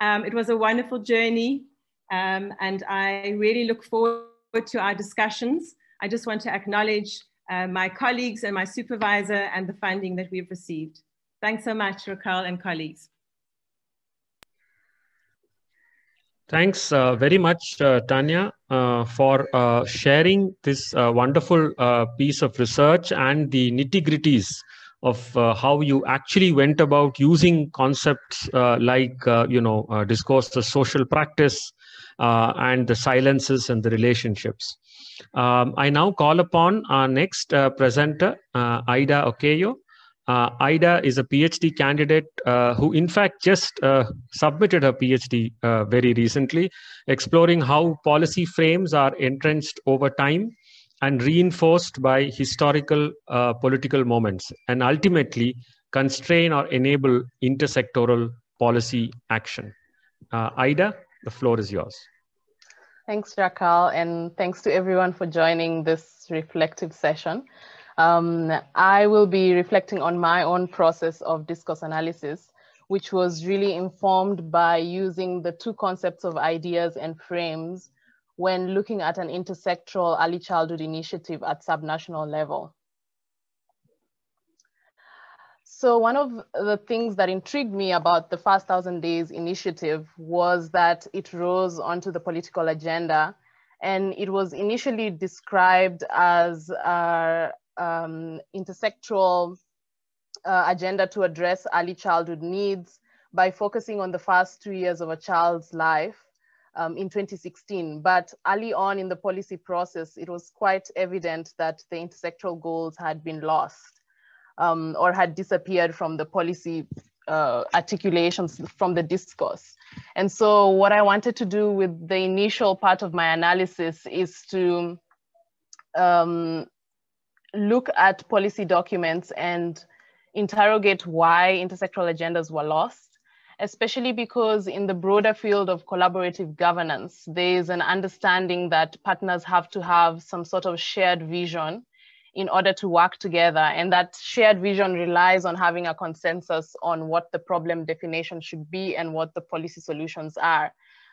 D: Um, it was a wonderful journey, um, and I really look forward to our discussions. I just want to acknowledge uh, my colleagues and my supervisor and the funding that we've received. Thanks so much, Rakhal and colleagues.
A: Thanks uh, very much, uh, Tanya, uh, for uh, sharing this uh, wonderful piece of research and the nitty gritties of how you actually went about using concepts like, you know, discourse, the social practice, and the silences and the relationships. Um, I now call upon our next uh, presenter, uh, Ida Okeyo. Uh, Ida is a PhD candidate uh, who, in fact, just uh, submitted her PhD uh, very recently, exploring how policy frames are entrenched over time and reinforced by historical political moments, and ultimately constrain or enable intersectoral policy action. Ida, the floor is yours.
E: Thanks, Rakhal, and thanks to everyone for joining this reflective session. Um, I will be reflecting on my own process of discourse analysis, which was really informed by using the two concepts of ideas and frames when looking at an intersectoral early childhood initiative at subnational level. So one of the things that intrigued me about the First Thousand Days initiative was that it rose onto the political agenda and it was initially described as uh, um, intersectoral uh, agenda to address early childhood needs by focusing on the first two years of a child's life um, in 2016. But early on in the policy process, it was quite evident that the intersectoral goals had been lost um, or had disappeared from the policy uh, articulations from the discourse. And so what I wanted to do with the initial part of my analysis is to um, look at policy documents and interrogate why intersectoral agendas were lost, especially because in the broader field of collaborative governance, there is an understanding that partners have to have some sort of shared vision in order to work together. And that shared vision relies on having a consensus on what the problem definition should be and what the policy solutions are.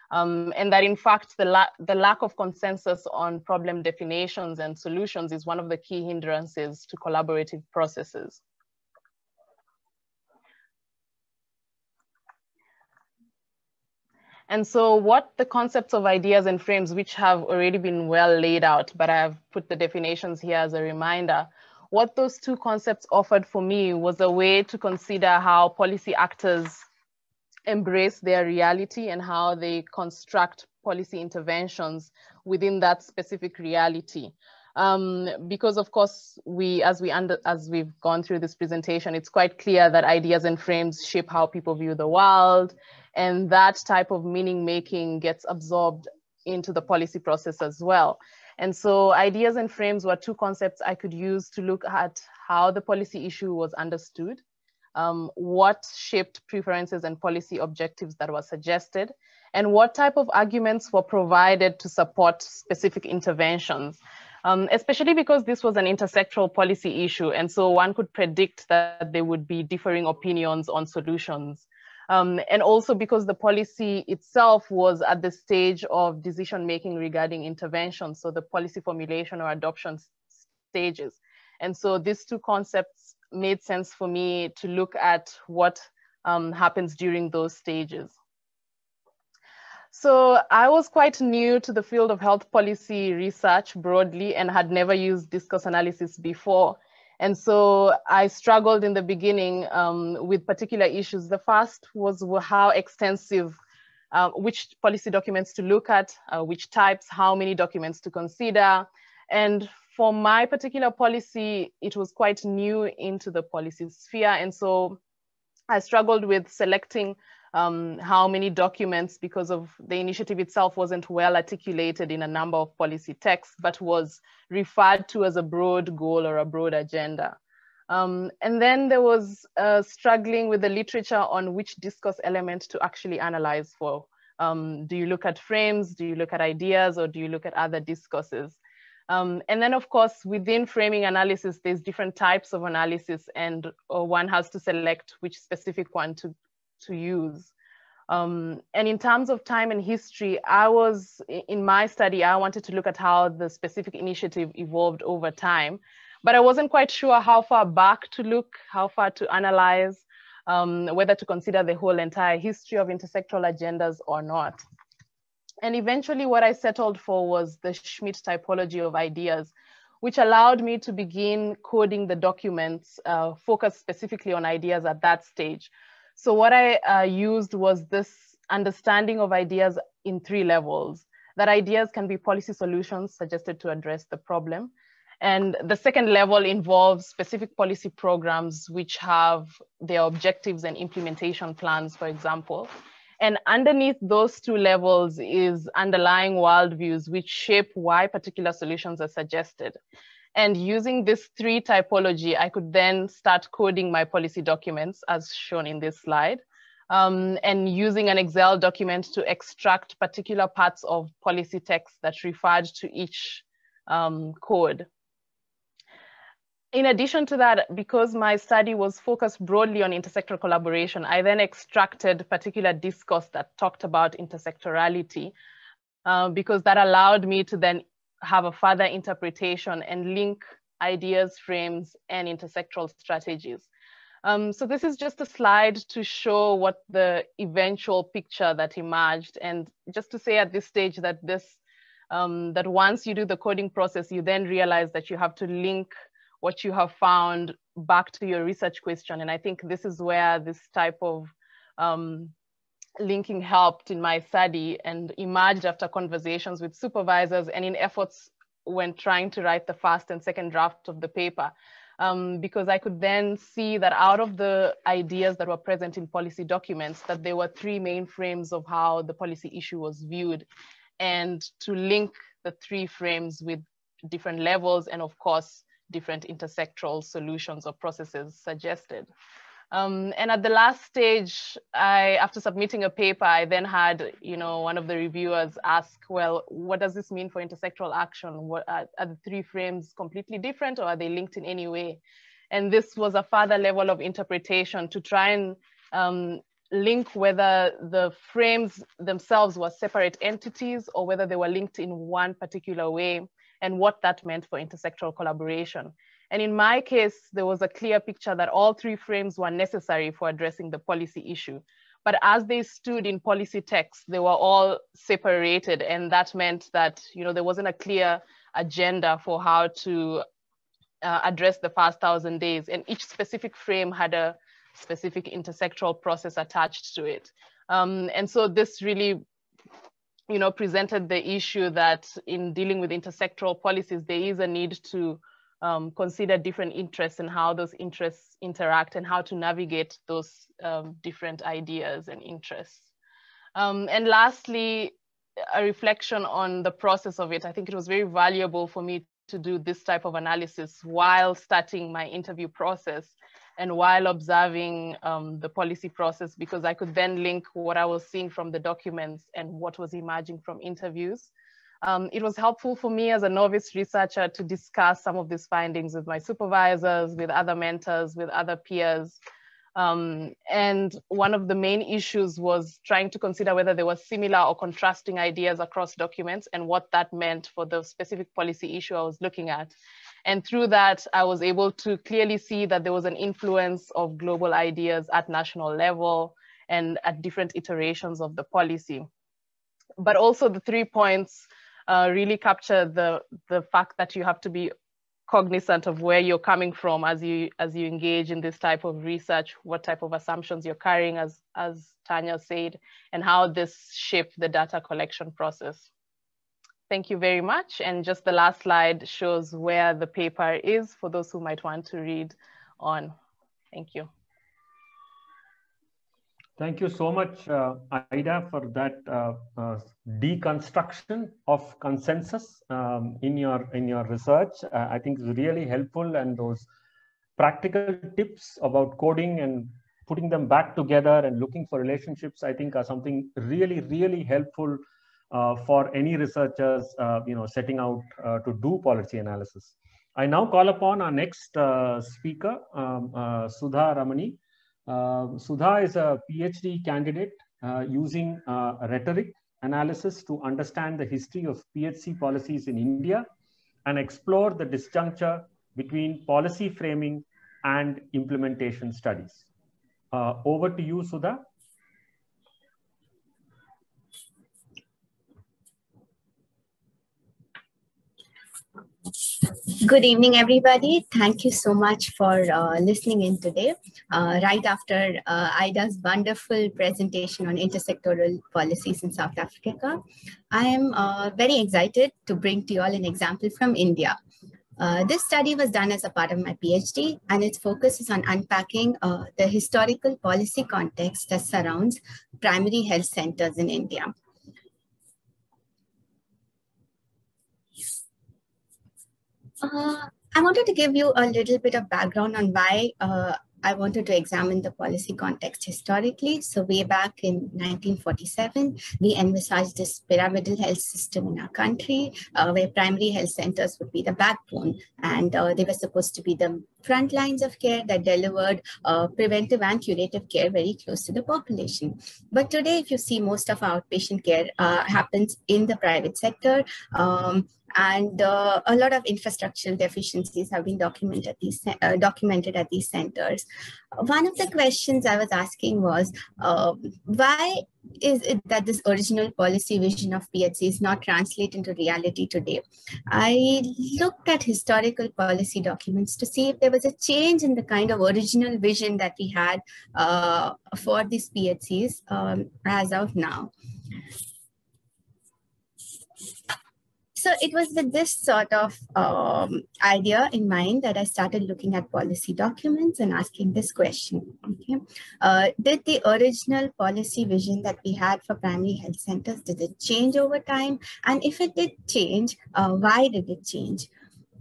E: Um, and that in fact, the, la the lack of consensus on problem definitions and solutions is one of the key hindrances to collaborative processes. And so what the concepts of ideas and frames, which have already been well laid out, but I have put the definitions here as a reminder, what those two concepts offered for me was a way to consider how policy actors embrace their reality and how they construct policy interventions within that specific reality. Um, because of course, we, as, we under, as we've gone through this presentation, it's quite clear that ideas and frames shape how people view the world, and that type of meaning making gets absorbed into the policy process as well. And so ideas and frames were two concepts I could use to look at how the policy issue was understood, um, what shaped preferences and policy objectives that were suggested, and what type of arguments were provided to support specific interventions. Um, especially because this was an intersectoral policy issue. And so one could predict that there would be differing opinions on solutions. Um, and also because the policy itself was at the stage of decision making regarding intervention, so the policy formulation or adoption stages. And so these two concepts made sense for me to look at what um, happens during those stages. So I was quite new to the field of health policy research broadly and had never used discourse analysis before. And so I struggled in the beginning um, with particular issues. The first was how extensive, uh, which policy documents to look at, uh, which types, how many documents to consider. And for my particular policy, it was quite new into the policy sphere. And so I struggled with selecting um, how many documents because of the initiative itself wasn't well articulated in a number of policy texts, but was referred to as a broad goal or a broad agenda. Um, and then there was uh, struggling with the literature on which discourse element to actually analyze for. Um, do you look at frames? Do you look at ideas? Or do you look at other discourses? Um, and then, of course, within framing analysis, there's different types of analysis, and uh, one has to select which specific one to, to use. Um, and in terms of time and history, I was, in my study, I wanted to look at how the specific initiative evolved over time, but I wasn't quite sure how far back to look, how far to analyze, um, whether to consider the whole entire history of intersectoral agendas or not. And eventually what I settled for was the Schmidt typology of ideas, which allowed me to begin coding the documents uh, focused specifically on ideas at that stage. So what I uh, used was this understanding of ideas in three levels. That ideas can be policy solutions suggested to address the problem. And the second level involves specific policy programs which have their objectives and implementation plans, for example. And underneath those two levels is underlying worldviews which shape why particular solutions are suggested. And using this three typology, I could then start coding my policy documents as shown in this slide. Um, and using an Excel document to extract particular parts of policy text that referred to each um, code. In addition to that, because my study was focused broadly on intersectoral collaboration, I then extracted particular discourse that talked about intersectorality uh, because that allowed me to then have a further interpretation and link ideas, frames, and intersectoral strategies. Um, so this is just a slide to show what the eventual picture that emerged. And just to say at this stage that this, um, that once you do the coding process, you then realize that you have to link what you have found back to your research question. And I think this is where this type of um, linking helped in my study and emerged after conversations with supervisors and in efforts when trying to write the first and second draft of the paper. Um, because I could then see that out of the ideas that were present in policy documents, that there were three main frames of how the policy issue was viewed and to link the three frames with different levels and of course, different intersectoral solutions or processes suggested. Um, and at the last stage, I, after submitting a paper, I then had, you know, one of the reviewers ask, well, what does this mean for intersectoral action? What, are, are the three frames completely different or are they linked in any way? And this was a further level of interpretation to try and um, link whether the frames themselves were separate entities or whether they were linked in one particular way and what that meant for intersectoral collaboration. And in my case, there was a clear picture that all three frames were necessary for addressing the policy issue. But as they stood in policy text, they were all separated. And that meant that you know, there wasn't a clear agenda for how to uh, address the first thousand days. And each specific frame had a specific intersectoral process attached to it. Um, and so this really you know, presented the issue that in dealing with intersectoral policies, there is a need to um, consider different interests and how those interests interact and how to navigate those um, different ideas and interests. Um, and lastly, a reflection on the process of it. I think it was very valuable for me to do this type of analysis while starting my interview process and while observing um, the policy process because I could then link what I was seeing from the documents and what was emerging from interviews. Um, it was helpful for me as a novice researcher to discuss some of these findings with my supervisors, with other mentors, with other peers. Um, and one of the main issues was trying to consider whether there were similar or contrasting ideas across documents and what that meant for the specific policy issue I was looking at. And through that, I was able to clearly see that there was an influence of global ideas at national level and at different iterations of the policy. But also the three points uh, really capture the, the fact that you have to be cognizant of where you're coming from as you as you engage in this type of research, what type of assumptions you're carrying, as as Tanya said, and how this shaped the data collection process. Thank you very much. And just the last slide shows where the paper is for those who might want to read on. Thank you.
A: Thank you so much, uh, Aida, for that uh, uh, deconstruction of consensus um, in your in your research. Uh, I think it's really helpful, and those practical tips about coding and putting them back together and looking for relationships, I think, are something really, really helpful for any researchers, uh, you know, setting out to do policy analysis. I now call upon our next speaker, um, Sudha Ramani. Uh, Sudha is a PhD candidate uh, using uh, rhetoric analysis to understand the history of PHC policies in India and explore the disjuncture between policy framing and implementation studies. Uh, over to you, Sudha.
F: Good evening, everybody. Thank you so much for uh, listening in today. Uh, right after uh, Aida's wonderful presentation on intersectoral policies in South Africa, I am uh, very excited to bring to you all an example from India. Uh, this study was done as a part of my PhD, and its focus is on unpacking uh, the historical policy context that surrounds primary health centers in India. Uh, I wanted to give you a little bit of background on why uh, I wanted to examine the policy context historically. So way back in 1947, we envisaged this pyramidal health system in our country, uh, where primary health centers would be the backbone, and uh, they were supposed to be the front lines of care that delivered uh, preventive and curative care very close to the population. But today, if you see most of our outpatient care uh, happens in the private sector, um, and uh, a lot of infrastructural deficiencies have been documented these uh, documented at these centers. One of the questions I was asking was uh, why is it that this original policy vision of PHC is not translate into reality today? I looked at historical policy documents to see if there was a change in the kind of original vision that we had uh, for these PHCs um, as of now. So it was with this sort of um, idea in mind that I started looking at policy documents and asking this question. Okay, uh, did the original policy vision that we had for primary health centers did it change over time? And if it did change, uh, why did it change?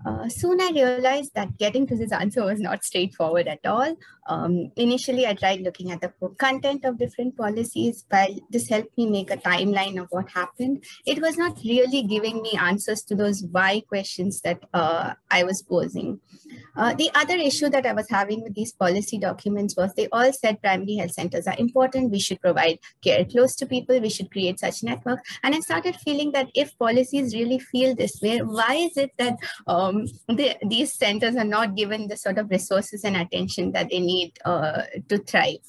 F: Uh, soon I realized that getting to this answer was not straightforward at all. Um, initially, I tried looking at the content of different policies, but this helped me make a timeline of what happened. It was not really giving me answers to those why questions that uh, I was posing. Uh, the other issue that I was having with these policy documents was they all said primary health centers are important. We should provide care close to people. We should create such networks. And I started feeling that if policies really feel this way, why is it that um, the, these centers are not given the sort of resources and attention that they need uh, to thrive?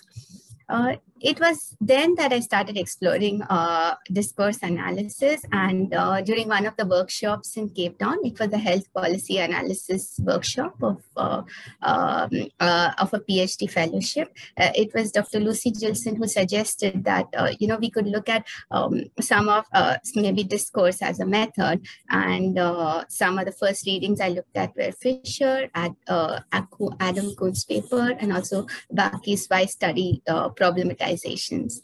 F: It was then that I started exploring uh, discourse analysis. And uh, during one of the workshops in Cape Town, it was a health policy analysis workshop of, uh, um, uh, of a PhD fellowship. Uh, it was Dr. Lucy Gilson who suggested that, uh, you know, we could look at um, some of maybe discourse as a method. And some of the first readings I looked at were Fisher, at, Adam Koon's paper, and also Bacchi's why study problematization organizations.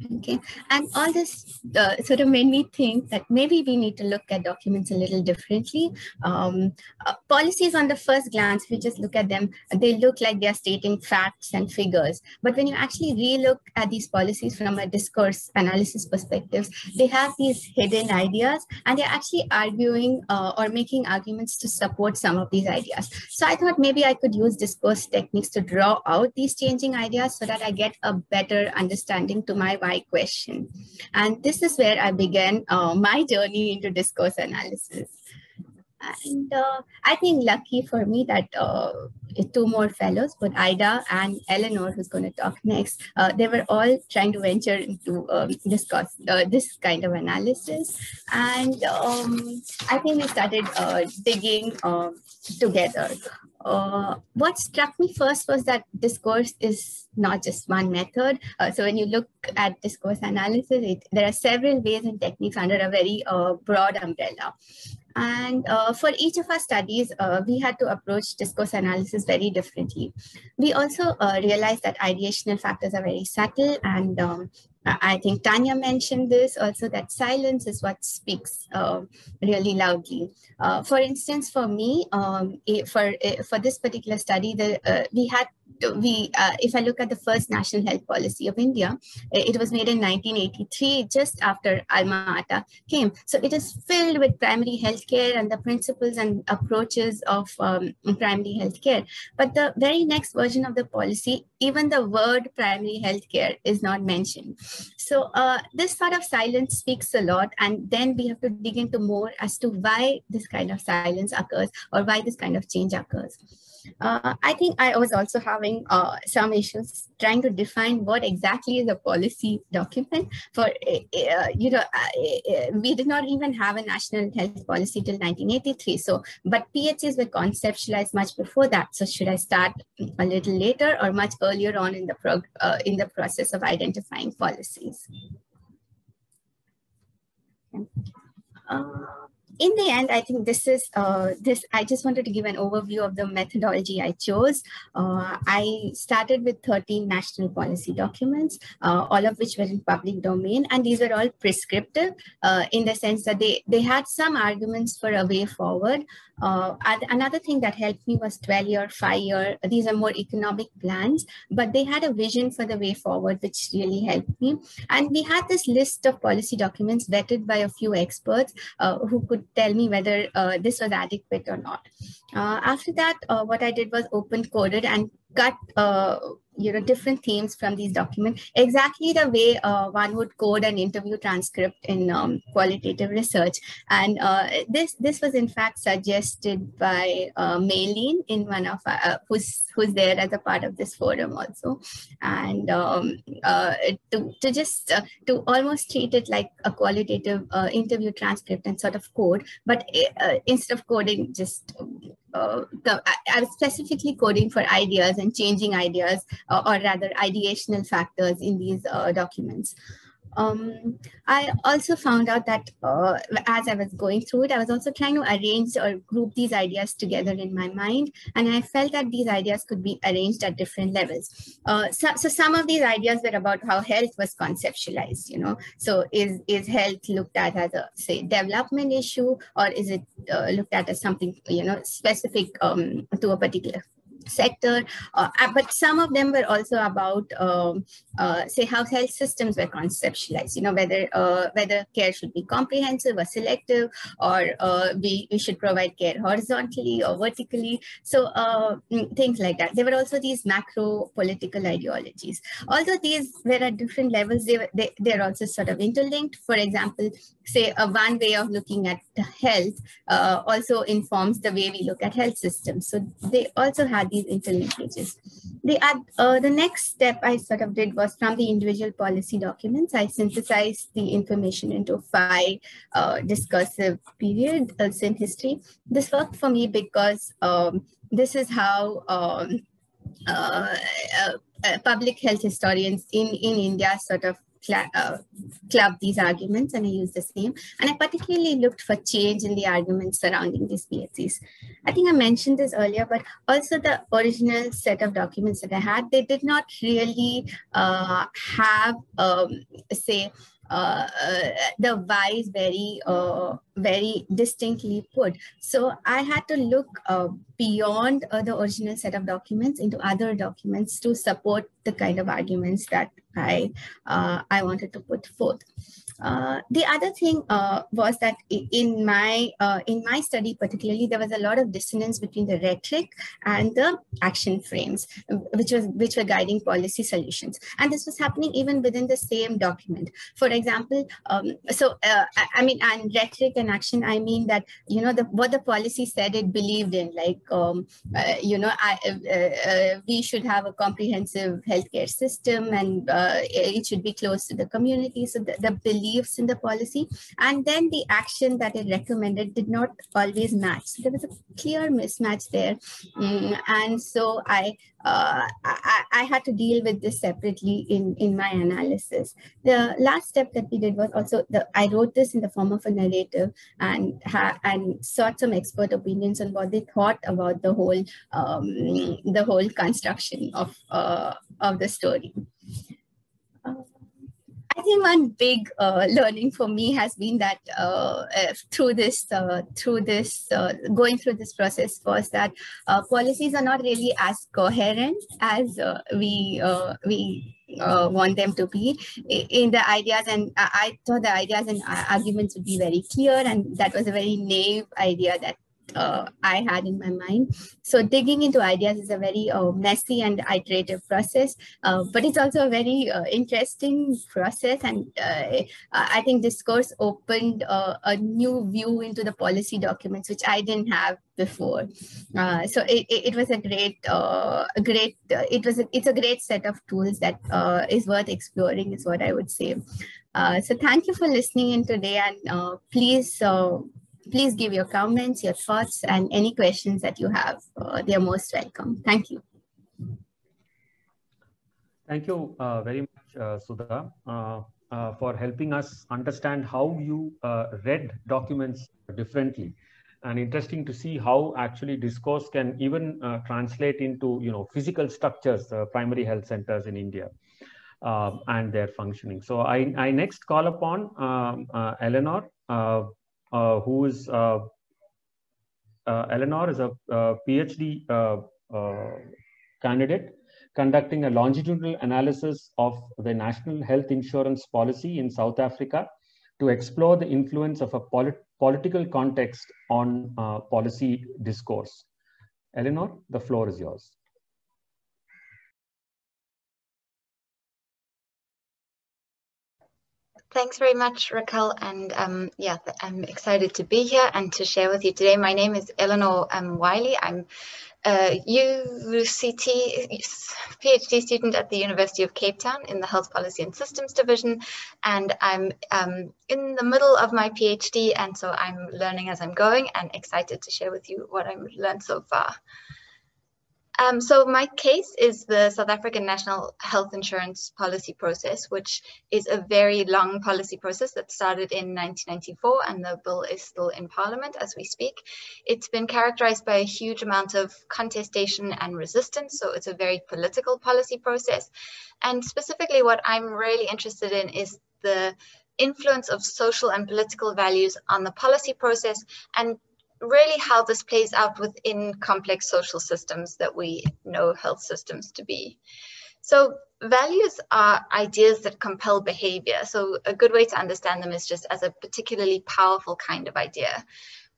F: Okay, and all this uh, sort of made me think that maybe we need to look at documents a little differently. Um, uh, policies on the first glance, if you just look at them, they look like they're stating facts and figures. But when you actually relook at these policies from a discourse analysis perspective, they have these hidden ideas and they're actually arguing uh, or making arguments to support some of these ideas. So I thought maybe I could use discourse techniques to draw out these changing ideas so that I get a better understanding to my my question. And this is where I began uh, my journey into discourse analysis. And uh, I think lucky for me that uh, two more fellows, but Ida and Eleanor, who's going to talk next, uh, they were all trying to venture into um, discuss uh, this kind of analysis. And um, I think we started uh, digging uh, what struck me first was that discourse is not just one method. so when you look at discourse analysis, it, there are several ways and techniques under a very broad umbrella. And uh, for each of our studies, uh, we had to approach discourse analysis very differently. We also uh, realized that ideational factors are very subtle and um, I think Tanya mentioned this also that silence is what speaks uh, really loudly. Uh, for instance, for me, um, for for this particular study, the, uh, we had we, uh, if I look at the first national health policy of India, it was made in 1983, just after Alma Ata came. So it is filled with primary healthcare and the principles and approaches of um, primary healthcare. But the very next version of the policy, even the word primary healthcare is not mentioned. So uh, this sort of silence speaks a lot. And then we have to dig into more as to why this kind of silence occurs or why this kind of change occurs. Uh, I think I was also having uh, some issues trying to define what exactly is a policy document. For uh, you know, uh, uh, we did not even have a national health policy till 1983. So, but PHCs were conceptualized much before that. So, should I start a little later or much earlier on in the prog uh, in the process of identifying policies? Uh, in the end, I think this is uh, this. I just wanted to give an overview of the methodology I chose. Uh, I started with 13 national policy documents, uh, all of which were in public domain, and these were all prescriptive uh, in the sense that they they had some arguments for a way forward. Uh, another thing that helped me was 12 year, five year. These are more economic plans, but they had a vision for the way forward, which really helped me. And we had this list of policy documents vetted by a few experts uh, who could tell me whether uh, this was adequate or not. Uh, after that, uh, what I did was open coded and cut uh, you know different themes from these documents. Exactly the way uh, one would code an interview transcript in um, qualitative research. And uh, this this was in fact suggested by uh, in one of uh, who's who's there as a part of this forum also. And um, uh, to, to just uh, to almost treat it like a qualitative interview transcript and sort of code. But instead of coding just uh, the, I, was specifically coding for ideas and changing ideas, uh, or rather ideational factors in these uh, documents. Um, I also found out that uh, as I was going through it, I was also trying to arrange or group these ideas together in my mind. And I felt that these ideas could be arranged at different levels. Uh, so, so some of these ideas were about how health was conceptualized, you know. So is, is health looked at as a, say, development issue, or is it uh, looked at as something, you know, specific um, to a particular sector, uh, uh, but some of them were also about, um, uh, say, how health systems were conceptualized. You know, whether uh, whether care should be comprehensive or selective, or uh, we we should provide care horizontally or vertically. So uh, mm, things like that. There were also these macro political ideologies. Although these were at different levels, they were they, they're also sort of interlinked. For example, say a one way of looking at health also informs the way we look at health systems. So they also had these interlinkages. The, uh, the next step I sort of did was from the individual policy documents, I synthesized the information into five uh, discursive periods in history. This worked for me because um, this is how um, uh, uh, public health historians in, in India sort of uh, club these arguments and I used the same. And I particularly looked for change in the arguments surrounding these PHCs. I think I mentioned this earlier, but also the original set of documents that I had, they did not really uh, have, um, say, uh, uh, the whys very uh, very distinctly put. So i had to look uh, beyond uh, the original set of documents into other documents to support the kind of arguments that i uh, i wanted to put forth. Uh, the other thing uh, was that in my uh, in my study particularly there was a lot of dissonance between the rhetoric and the action frames which was which were guiding policy solutions. And this was happening even within the same document. For example um, so I, I, mean and rhetoric and action i mean that you know the what the policy said it believed in like um, uh, you know I, we should have a comprehensive healthcare system and it should be close to the community so the, the beliefs in the policy. And then the action that it recommended did not always match. So there was a clear mismatch there. Mm, and so I, uh, I, I, had to deal with this separately in, in my analysis. The last step that we did was also, the, I wrote this in the form of a narrative and, and sought some expert opinions on what they thought about the whole, um, the whole construction of, uh, of the story. Uh, I think one big uh, learning for me has been that uh, uh through this, uh, through this, uh, going through this process was that uh, policies are not really as coherent as we we want them to be in the ideas. And I thought the ideas and arguments would be very clear, and that was a very naive idea that uh, I had in my mind. So digging into ideas is a very uh, messy and iterative process, uh, but it's also a very uh, interesting process. And uh, I think this course opened uh, a new view into the policy documents, which I didn't have before. so it, it, was a great, a great, it was, a, it's a great set of tools that is worth exploring is what I would say. so thank you for listening in today and please please give your comments, your thoughts, and any questions that you have. Uh, they are most welcome. Thank you.
A: Thank you uh, very much, uh, Sudha, uh, uh, for helping us understand how you uh, read documents differently. And interesting to see how actually discourse can even translate into, you know, physical structures, primary health centers in India. and their functioning. So I, I next call upon um, Eleanor uh, who is uh, uh, Eleanor is a PhD candidate conducting a longitudinal analysis of the national health insurance policy in South Africa to explore the influence of a polit political context on uh, policy discourse. Eleanor, the floor is yours.
G: Thanks very much, Rakhal. And um, yeah, I'm excited to be here and to share with you today. My name is Eleanor um, Whyle. I'm a UCT PhD student at the University of Cape Town in the Health Policy and Systems Division. And I'm um, in the middle of my PhD. And so I'm learning as I'm going and excited to share with you what I've learned so far. Um, so my case is the South African National Health Insurance Policy Process, which is a very long policy process that started in 1994 and the bill is still in Parliament as we speak. It's been characterized by a huge amount of contestation and resistance, so it's a very political policy process. And specifically what I'm really interested in is the influence of social and political values on the policy process and really how this plays out within complex social systems that we know health systems to be. So values are ideas that compel behavior. So a good way to understand them is just as a particularly powerful kind of idea.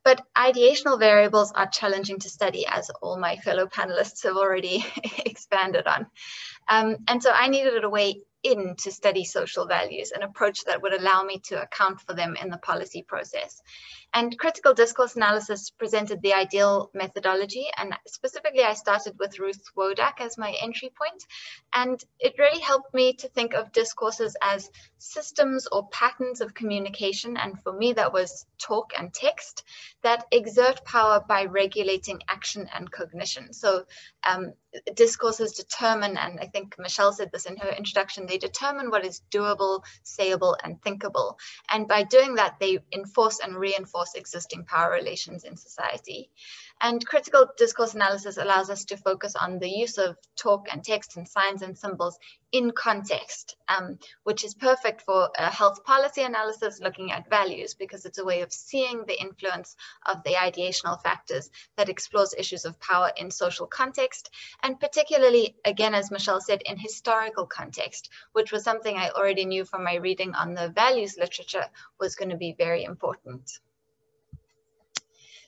G: But ideational variables are challenging to study, as all my fellow panelists have already expanded on. Um, and so I needed a way in to study social values, an approach that would allow me to account for them in the policy process. And critical discourse analysis presented the ideal methodology. And specifically, I started with Ruth Wodak as my entry point. And it really helped me to think of discourses as systems or patterns of communication. And for me, that was talk and text that exert power by regulating action and cognition. So um, discourses determine, and think Michelle said this in her introduction, they determine what is doable, sayable, and thinkable. And by doing that, they enforce and reinforce existing power relations in society. And critical discourse analysis allows us to focus on the use of talk and text and signs and symbols in context, um, which is perfect for a health policy analysis looking at values because it's a way of seeing the influence of the ideational factors that explores issues of power in social context, and particularly, again, as Michelle said, in historical context, which was something I already knew from my reading on the values literature was going to be very important.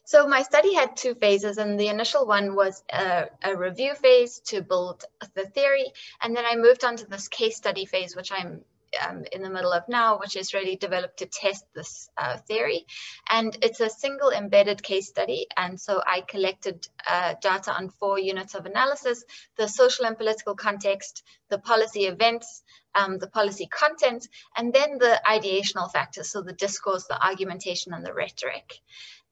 G: So my study had two phases, and the initial one was a, a, review phase to build the theory, and then I moved on to this case study phase, which I'm um, in the middle of now, which is really developed to test this uh, theory. And it's a single embedded case study. And so I collected uh, data on four units of analysis, the social and political context, the policy events, um, the policy content, and then the ideational factors, so the discourse, the argumentation, and the rhetoric.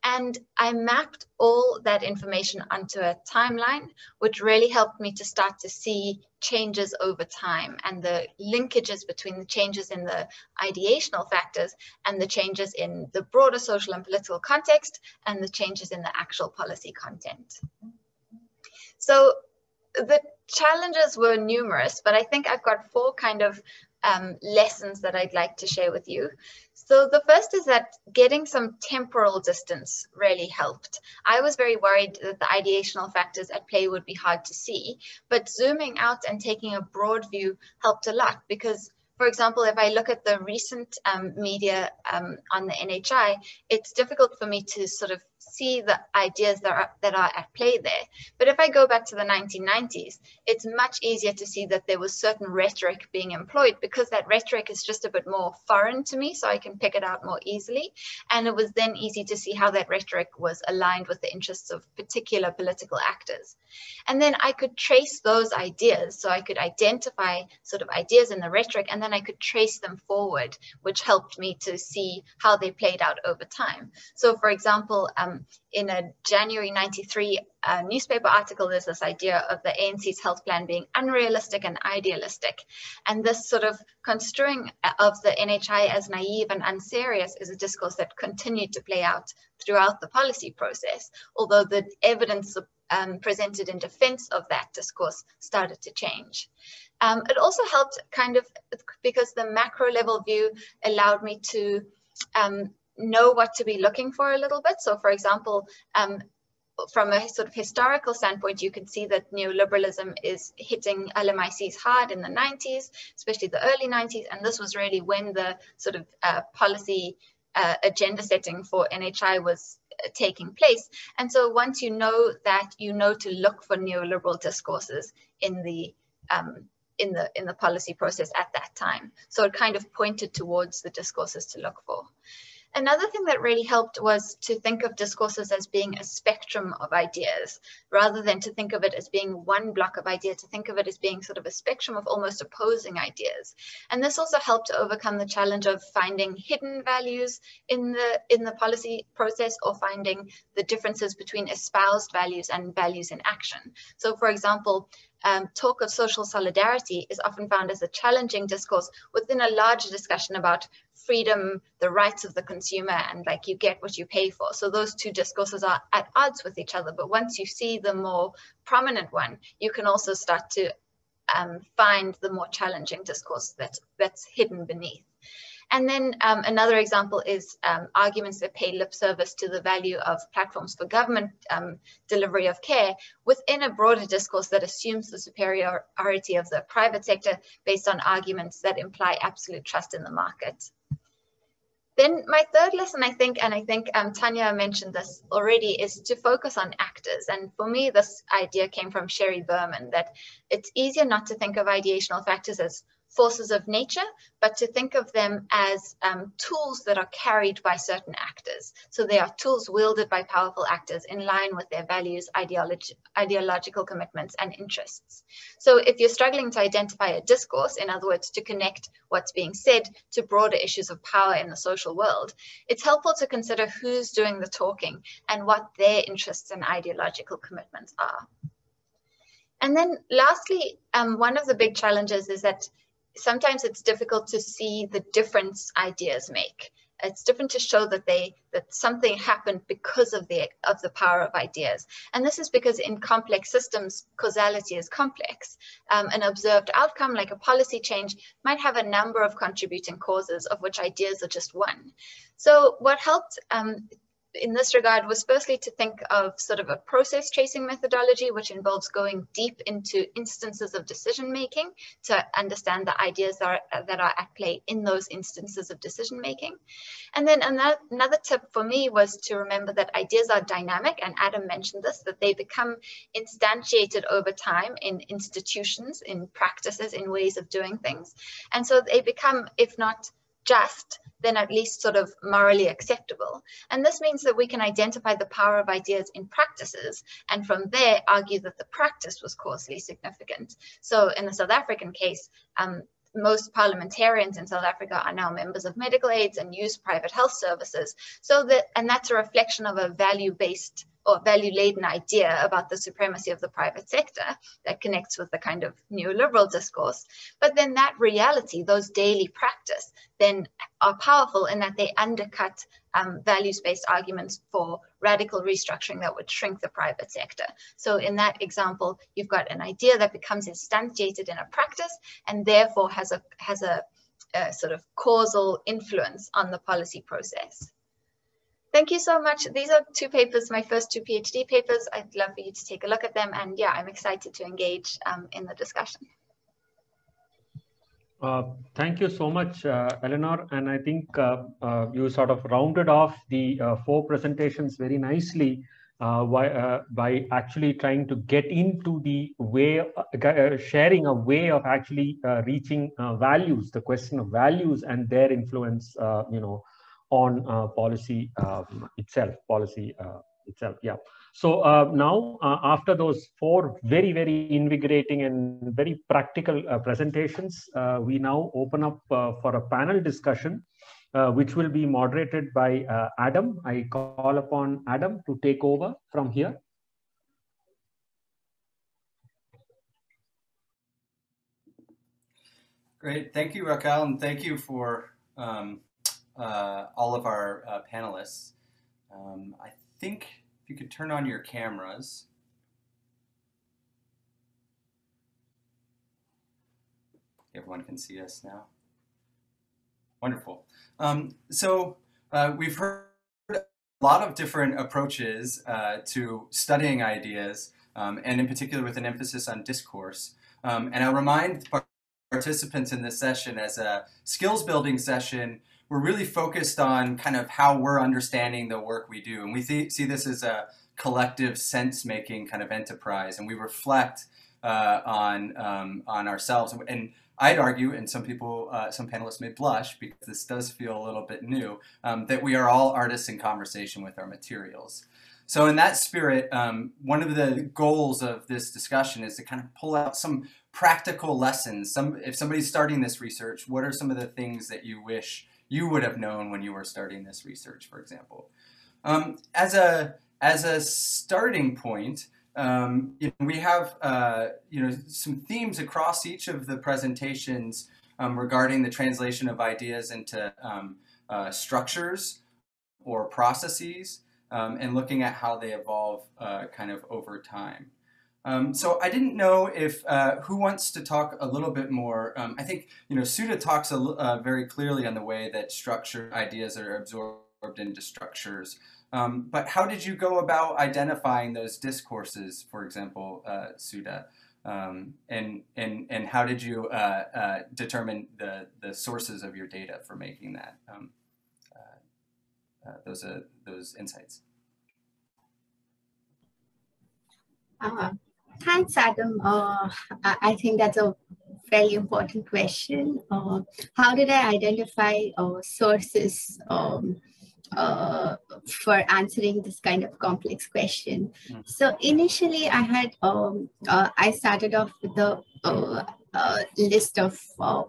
G: And I mapped all that information onto a timeline, which really helped me to start to see changes over time and the linkages between the changes in the ideational factors and the changes in the broader social and political context and the changes in the actual policy content. So the challenges were numerous, but I think I've got four kind of um, lessons that I'd like to share with you. So the first is that getting some temporal distance really helped. I was very worried that the ideational factors at play would be hard to see, but zooming out and taking a broad view helped a lot because for example, if I look at the recent um, media um, on the NHI, it's difficult for me to sort of see the ideas that are, that are at play there. But if I go back to the 1990s, it's much easier to see that there was certain rhetoric being employed because that rhetoric is just a bit more foreign to me, so I can pick it out more easily. And it was then easy to see how that rhetoric was aligned with the interests of particular political actors. And then I could trace those ideas, so I could identify sort of ideas in the rhetoric, and then I could trace them forward, which helped me to see how they played out over time. So for example, um, in a January 93 uh, newspaper article, there's this idea of the ANC's health plan being unrealistic and idealistic. And this sort of construing of the NHI as naive and unserious is a discourse that continued to play out throughout the policy process, although the evidence um, presented in defense of that discourse started to change. Um, it also helped kind of because the macro level view allowed me to um, know what to be looking for a little bit. So for example, um, from a sort of historical standpoint, you can see that neoliberalism is hitting LMICs hard in the 90s, especially the early 90s. And this was really when the sort of uh, policy uh, agenda setting for NHI was uh, taking place. And so once you know that, you know to look for neoliberal discourses in the um, in the in the policy process at that time. So it kind of pointed towards the discourses to look for. Another thing that really helped was to think of discourses as being a spectrum of ideas rather than to think of it as being one block of idea, to think of it as being sort of a spectrum of almost opposing ideas. And this also helped to overcome the challenge of finding hidden values in the in the policy process or finding the differences between espoused values and values in action. So for example, um, talk of social solidarity is often found as a challenging discourse within a larger discussion about freedom, the rights of the consumer, and like you get what you pay for. So those two discourses are at odds with each other. But once you see the more prominent one, you can also start to um, find the more challenging discourse that's, that's hidden beneath. And then um, another example is um, arguments that pay lip service to the value of platforms for government um, delivery of care within a broader discourse that assumes the superiority of the private sector based on arguments that imply absolute trust in the market. Then my third lesson, I think, and I think um, Tanya mentioned this already, is to focus on actors. And for me, this idea came from Sheri Berman, that it's easier not to think of ideational factors as forces of nature, but to think of them as um, tools that are carried by certain actors. So they are tools wielded by powerful actors in line with their values, ideology, ideological commitments, and interests. So if you're struggling to identify a discourse, in other words, to connect what's being said to broader issues of power in the social world, it's helpful to consider who's doing the talking and what their interests and ideological commitments are. And then lastly, um, one of the big challenges is that sometimes it's difficult to see the difference ideas make. It's different to show that they that something happened because of the of the power of ideas, and this is because in complex systems, causality is complex. Um, an observed outcome, like a policy change, might have a number of contributing causes, of which ideas are just one. So, what helped um, in this regard was firstly to think of sort of a process tracing methodology, which involves going deep into instances of decision making to understand the ideas that are, uh, that are at play in those instances of decision making. And then another, another tip for me was to remember that ideas are dynamic, and Adam mentioned this, that they become instantiated over time in institutions, in practices, in ways of doing things. And so they become, if not just, then at least sort of morally acceptable. And this means that we can identify the power of ideas in practices and from there argue that the practice was causally significant. So in the South African case, um, most parliamentarians in South Africa are now members of medical aids and use private health services. So that, and that's a reflection of a value-based or value laden idea about the supremacy of the private sector that connects with the kind of neoliberal discourse. But then that reality, those daily practice, then are powerful in that they undercut um, values based arguments for radical restructuring that would shrink the private sector. So, in that example, you've got an idea that becomes instantiated in a practice and therefore has a, has a, a sort of causal influence on the policy process. Thank you so much. These are two papers, my first two PhD papers. I'd love for you to take a look at them. And yeah, I'm excited to engage um, in the discussion.
A: Uh, thank you so much, uh, Eleanor. And I think uh, uh you sort of rounded off the uh, four presentations very nicely uh, by, by actually trying to get into the way, sharing a way of actually reaching values, the question of values and their influence, you know, on uh, policy um, itself, policy uh, itself. Yeah. So uh, now, after those four very, very invigorating and very practical presentations, we now open up for a panel discussion, which will be moderated by Adam. I call upon Adam to take over from here.
C: Great. Thank you, Rakhal, and thank you for um, uh, all of our uh, panelists. Um, I think if you could turn on your cameras. Everyone can see us now. Wonderful. Um, so uh, we've heard a lot of different approaches uh, to studying ideas, um, and in particular with an emphasis on discourse. Um, and I'll remind participants in this session as a skills building session we're really focused on kind of how we're understanding the work we do. And we see this as a collective sense making kind of enterprise. And we reflect uh, on um, on ourselves. And I'd argue, and some people, uh, some panelists may blush because this does feel a little bit new, um, that we are all artists in conversation with our materials. So in that spirit, um, one of the goals of this discussion is to kind of pull out some practical lessons. Some, if somebody's starting this research, what are some of the things that you wish you would have known when you were starting this research, for example? Um, as a as a starting point, um, you know, we have uh, you know some themes across each of the presentations um, regarding the translation of ideas into um, uh, structures or processes um, and looking at how they evolve uh, kind of over time. Um, so I didn't know if uh, who wants to talk a little bit more. Um, I think you know Sudha talks a, uh, very clearly on the way that structured ideas are absorbed into structures. Um, but how did you go about identifying those discourses, for example, uh, Sudha? Um, and, and, and how did you uh, uh, determine the, the sources of your data for making that, um, uh, uh, those, uh, those insights?
F: Thanks, Adam. I think that's a very important question. how did I identify sources um, uh, for answering this kind of complex question. Mm. So initially, I had um, uh, I started off with the uh, uh list of uh,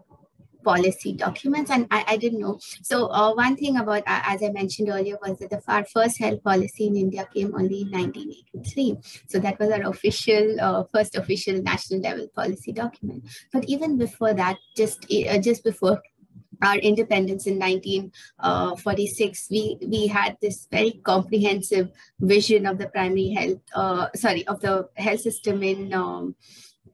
F: policy documents and I, I didn't know. So uh, one thing about, uh, as I mentioned earlier, was that the, our first health policy in India came only in 1983. So that was our official, uh, first official national level policy document. But even before that, just, just before our independence in 1946, we, we had this very comprehensive vision of the primary health, uh, sorry, of the health system in um,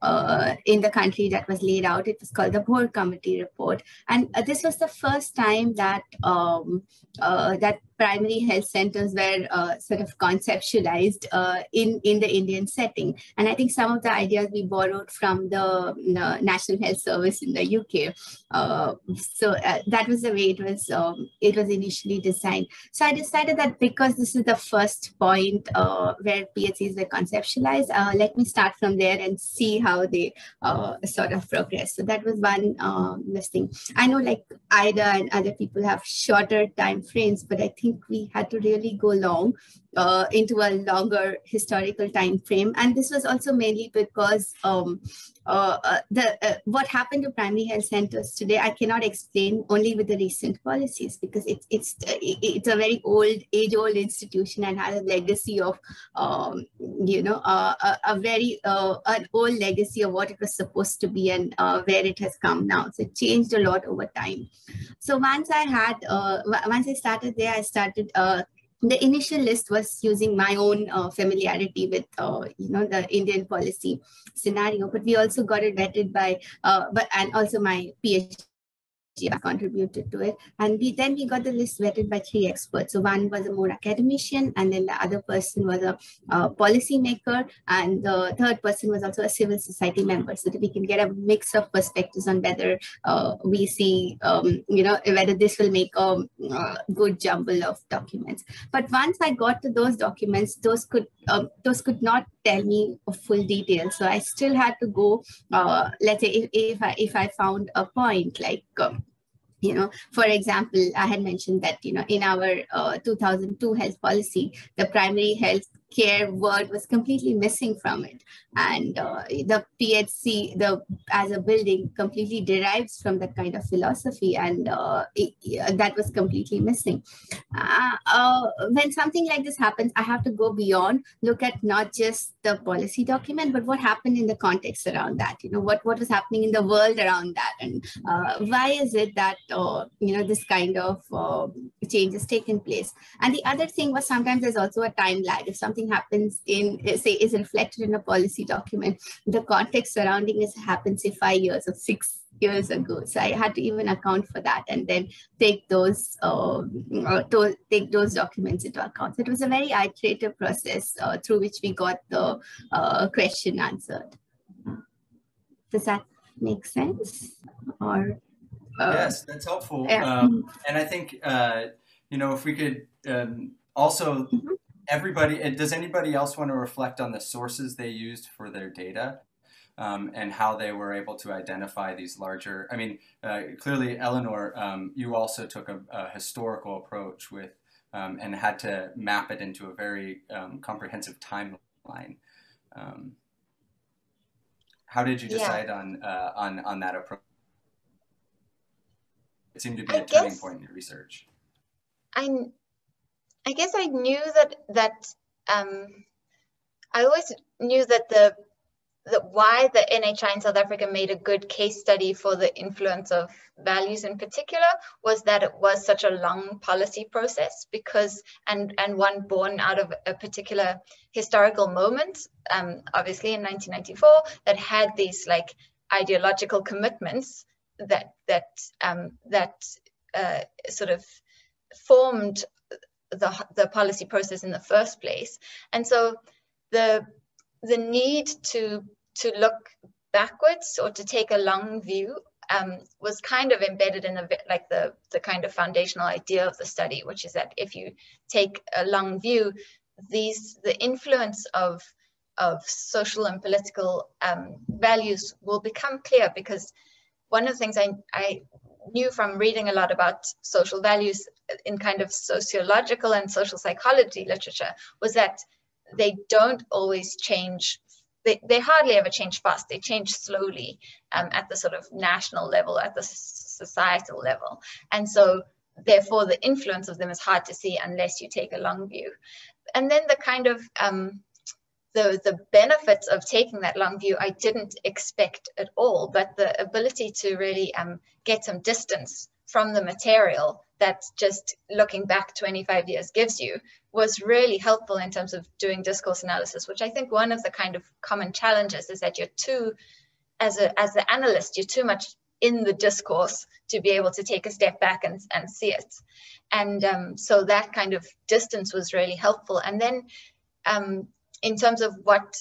F: uh, in the country that was laid out. It was called the Bhore Committee Report, and uh, this was the first time that um, uh, that primary health centers were uh, sort of conceptualized uh, in in the Indian setting. And I think some of the ideas we borrowed from the, National Health Service in the UK. Uh, so that was the way it was um, it was initially designed. So I decided that because this is the first point where PHCs were conceptualized, let me start from there and see how they sort of progress. So that was one um, listing. I know like Ida and other people have shorter time frames, but I think we had to really go long uh, into a longer historical time frame. And this was also mainly because um, uh, uh, the uh, what happened to primary health centers today, I cannot explain only with the recent policies because it's it's it's a very old, age-old institution and has a legacy of um, you know uh, a, a, very uh, an old legacy of what it was supposed to be and where it has come now. So it changed a lot over time. So once I had once I started there, I started the initial list was using my own uh, familiarity with uh, you know the indian policy scenario but we also got it vetted by uh, but and also my phd contributed to it. And we then we got the list vetted by three experts. So one was a more academician, and then the other person was a uh, policy maker, and the third person was also a civil society member, so that we can get a mix of perspectives on whether uh, we see, um, you know, whether this will make a, a good jumble of documents. But once I got to those documents, those could um, those could not tell me full detail. So I still had to go. Uh, let's say if, if I if I found a point like. Um, you know for example i had mentioned that you know in our uh, 2002 health policy the primary health care word was completely missing from it. And uh, the phc the as a building completely derives from that kind of philosophy and uh, it, that was completely missing. Uh, uh, when something like this happens i have to go beyond look at not just the policy document but what happened in the context around that you know what what was happening in the world around that. And uh, why is it that uh, you know this kind of change has taken place? And the other thing was sometimes there's also a time lag. If something something happens in, say, is reflected in a policy document, the context surrounding it happens, say, five years or six years ago. So I had to even account for that and then take those um, to take those documents into account. So it was a very iterative process uh, through which we got the uh, question answered. Does that make sense? Or
C: uh, yes, that's helpful. Yeah. Um, and I think uh, you know if we could um, also mm -hmm everybody, does anybody else want to reflect on the sources they used for their data? um, and how they were able to identify these larger. I mean, uh, clearly, Eleanor, um, you also took a, a historical approach with um, and had to map it into a very um, comprehensive timeline. Um, how did you decide yeah. on uh, on on that approach? It seemed to be I a turning point in your research.
G: I I guess I knew that that um, I always knew that the that why the NHI in South Africa made a good case study for the influence of values in particular was that it was such a long policy process because and and one born out of a particular historical moment um, obviously in 1994 that had these like ideological commitments that that um, that uh, sort of formed the the policy process in the first place. And so the the need to to look backwards or to take a long view um, was kind of embedded in the like the the kind of foundational idea of the study, which is that if you take a long view, these the influence of of social and political um, values will become clear because one of the things I, I knew from reading a lot about social values in kind of sociological and social psychology literature was that they don't always change they, they hardly ever change fast. They change slowly um, at the sort of national level, at the societal level. And so therefore the influence of them is hard to see unless you take a long view. And then the kind of um, the, the benefits of taking that long view, I didn't expect at all, but the ability to really um, get some distance from the material that just looking back 25 years gives you was really helpful in terms of doing discourse analysis, which I think one of the kind of common challenges is that you're too, as a as the analyst, you're too much in the discourse to be able to take a step back and, and see it. And um, so that kind of distance was really helpful. And then um, in terms of what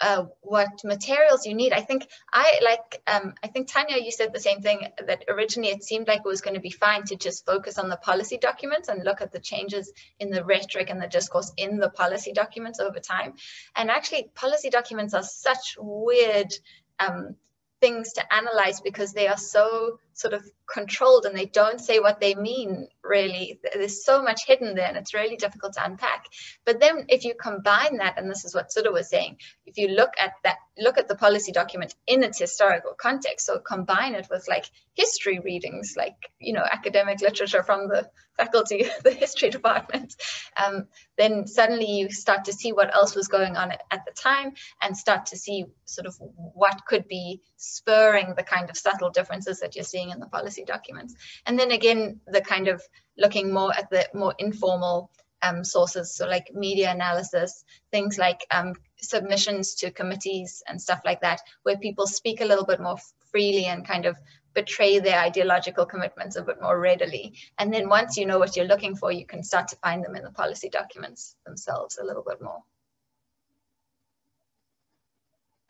G: uh, what materials you need. I think I like, um, I think Tanya, you said the same thing that originally it seemed like it was going to be fine to just focus on the policy documents and look at the changes in the rhetoric and the discourse in the policy documents over time. And actually policy documents are such weird um, things to analyze because they are so sort of controlled and they don't say what they mean really. There's so much hidden there and it's really difficult to unpack. But then if you combine that and this is what Sudha was saying if you look at that look at the policy document in its historical context so combine it with like history readings like you know academic literature from the faculty the history department um, then suddenly you start to see what else was going on at the time and start to see sort of what could be spurring the kind of subtle differences that you're seeing in the policy documents. And then again, the kind of looking more at the more informal um, sources, so like media analysis, things like um, submissions to committees and stuff like that, where people speak a little bit more freely and kind of betray their ideological commitments a bit more readily. And then once you know what you're looking for, you can start to find them in the policy documents themselves a little bit more.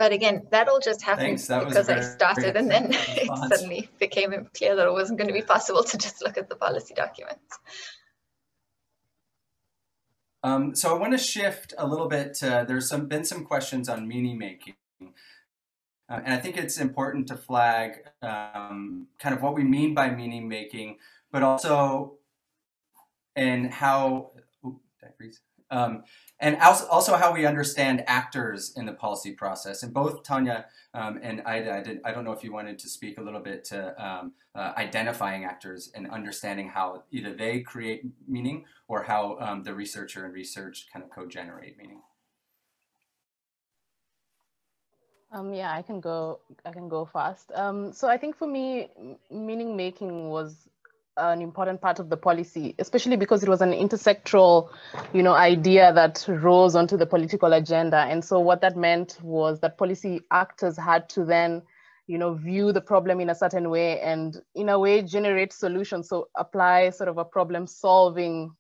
G: But again, that all just happened because very, I started and then it suddenly became clear that it wasn't going to be possible to just look at the policy documents.
C: Um, so I want to shift a little bit. To, there's some been some questions on meaning making. Uh, and I think it's important to flag um, kind of what we mean by meaning making, but also and how, ooh, um, and also how we understand actors in the policy process. And both Tanya um, and Ida, I, did, I, don't know if you wanted to speak a little bit to um, uh, identifying actors and understanding how either they create meaning or how um, the researcher and research kind of co-generate meaning.
E: Um, yeah, I can go. I can go fast. Um, so I think for me, meaning making was an important part of the policy, especially because it was an intersectoral, you know, idea that rose onto the political agenda. And so what that meant was that policy actors had to then, you know, view the problem in a certain way and in a way generate solutions. So apply sort of a problem solving,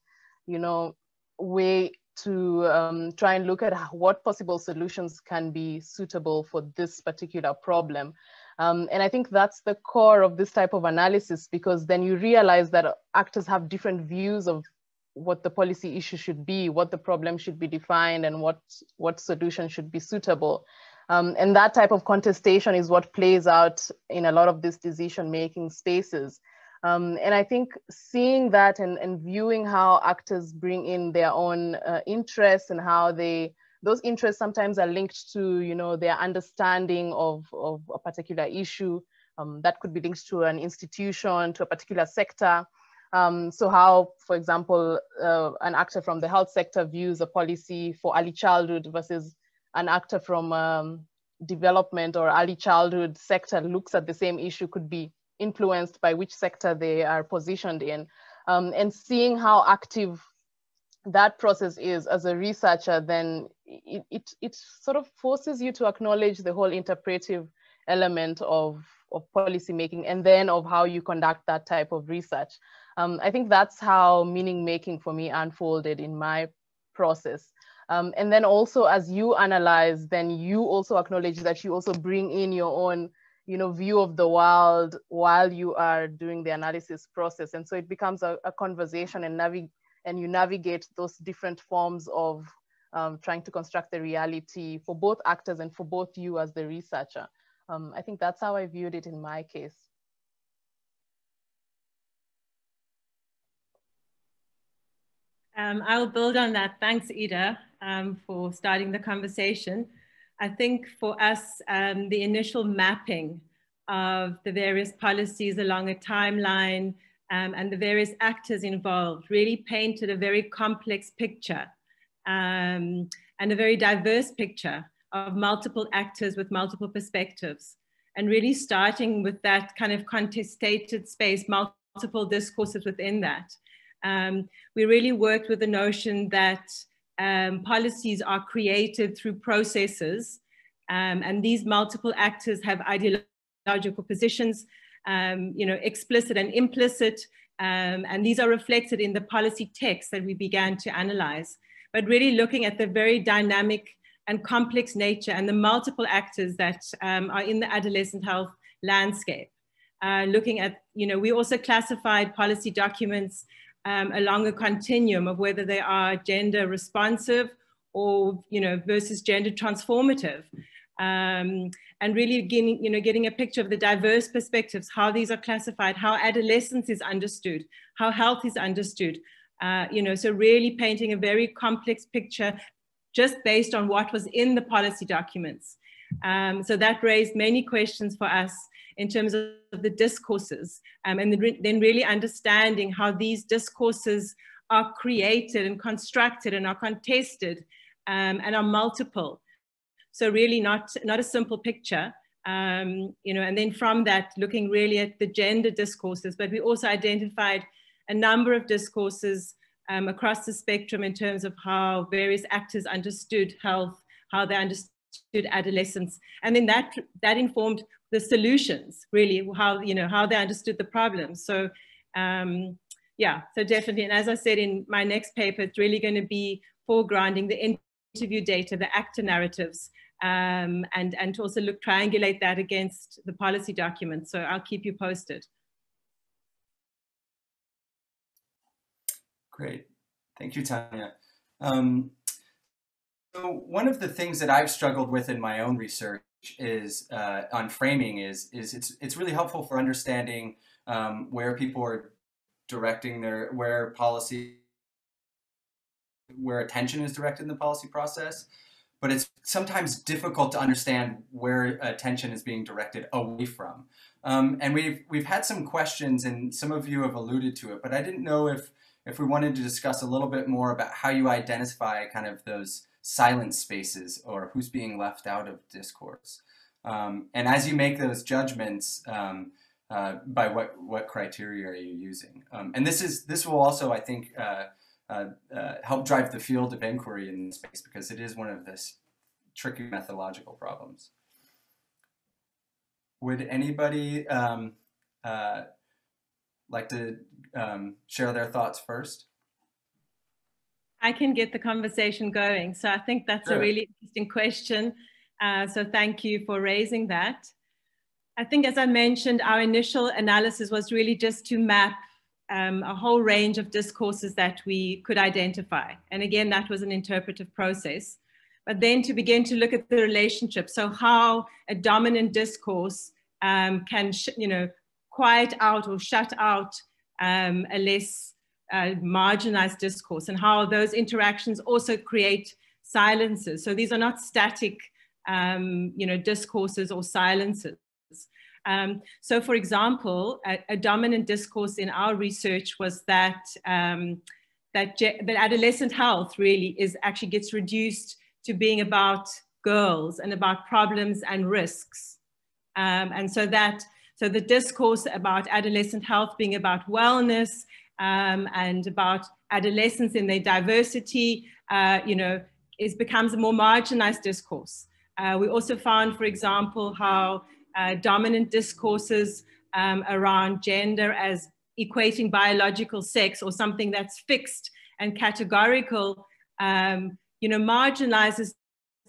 E: you know, way to um, try and look at what possible solutions can be suitable for this particular problem. Um, and I think that's the core of this type of analysis because then you realize that actors have different views of what the policy issue should be, what the problem should be defined, and what, what solution should be suitable. Um, and that type of contestation is what plays out in a lot of these decision-making spaces. Um, and I think seeing that and, and viewing how actors bring in their own uh, interests and how they, those interests sometimes are linked to, you know, their understanding of, of a particular issue um, that could be linked to an institution, to a particular sector. Um, so how, for example, uh, an actor from the health sector views a policy for early childhood versus an actor from um, development or early childhood sector looks at the same issue could be influenced by which sector they are positioned in. Um, and seeing how active that process is as a researcher, then it, it, it sort of forces you to acknowledge the whole interpretive element of, of policy making and then of how you conduct that type of research. Um, I think that's how meaning making for me unfolded in my process. Um, and then also as you analyze, then you also acknowledge that you also bring in your own you know, view of the world while you are doing the analysis process. And so it becomes a, a conversation and, navigate and you navigate those different forms of um, trying to construct the reality for both actors and for both you as the researcher. Um, I think that's how I viewed it in my case.
D: Um, I'll build on that. Thanks, Ida, um, for starting the conversation. I think for us, um, the initial mapping of the various policies along a timeline um, and the various actors involved really painted a very complex picture um, and a very diverse picture of multiple actors with multiple perspectives. And really starting with that kind of contestated space, multiple discourses within that. Um, we really worked with the notion that um, policies are created through processes um, and these multiple actors have ideological positions, um, you know, explicit and implicit, um, and these are reflected in the policy text that we began to analyze. But really looking at the very dynamic and complex nature and the multiple actors that um, are in the adolescent health landscape. Uh, looking at, you know, we also classified policy documents um, along a continuum of whether they are gender responsive or, you know, versus gender transformative. Um, and really getting, you know, getting a picture of the diverse perspectives, how these are classified, how adolescence is understood, how health is understood. Uh, you know, so really painting a very complex picture just based on what was in the policy documents. Um, so that raised many questions for us in terms of the discourses um, and then really understanding how these discourses are created and constructed and are contested um, and are multiple. So really not, not a simple picture. Um, you know, and then from that, looking really at the gender discourses, but we also identified a number of discourses um, across the spectrum in terms of how various actors understood health, how they understood adolescence, and then that that informed the solutions, really how you know how they understood the problems. So um, yeah, so definitely, and as I said in my next paper, it's really going to be foregrounding the interview data, the actor narratives, um, and, and to also look, triangulate that against the policy documents. So I'll keep you posted.
C: Great. Thank you, Tanya. Um, so one of the things that I've struggled with in my own research is uh, on framing is, is it's, it's really helpful for understanding um, where people are directing their, where policy, where attention is directed in the policy process but it's sometimes difficult to understand where attention is being directed away from. Um, and we've we've had some questions, and some of you have alluded to it, but I didn't know if if we wanted to discuss a little bit more about how you identify kind of those silent spaces or who's being left out of discourse. Um, and as you make those judgments, um, uh, by what what criteria are you using? Um, and this is this will also, I think. Uh, help drive the field of inquiry in this space because it is one of this tricky methodological problems. Would anybody um, uh, like to um, share their thoughts first?
D: I can get the conversation going. So I think that's sure. a really interesting question. Uh, so thank you for raising that. I think as I mentioned, our initial analysis was really just to map um, a whole range of discourses that we could identify. And again, that was an interpretive process. but then to begin to look at the relationship. So how a dominant discourse um, can, you know, quiet out or shut out um, a less uh, marginalized discourse and how those interactions also create silences. So these are not static, um, you know, discourses or silences. Um, so for example, a, a, dominant discourse in our research was that, um, that, that adolescent health really is actually gets reduced to being about girls and about problems and risks. Um, and so that, so the discourse about adolescent health being about wellness um, and about adolescents in their diversity, uh, you know, is becomes a more marginalized discourse. Uh, we also found, for example, how uh, dominant discourses um, around gender as equating biological sex or something that's fixed and categorical, um, you know, marginalizes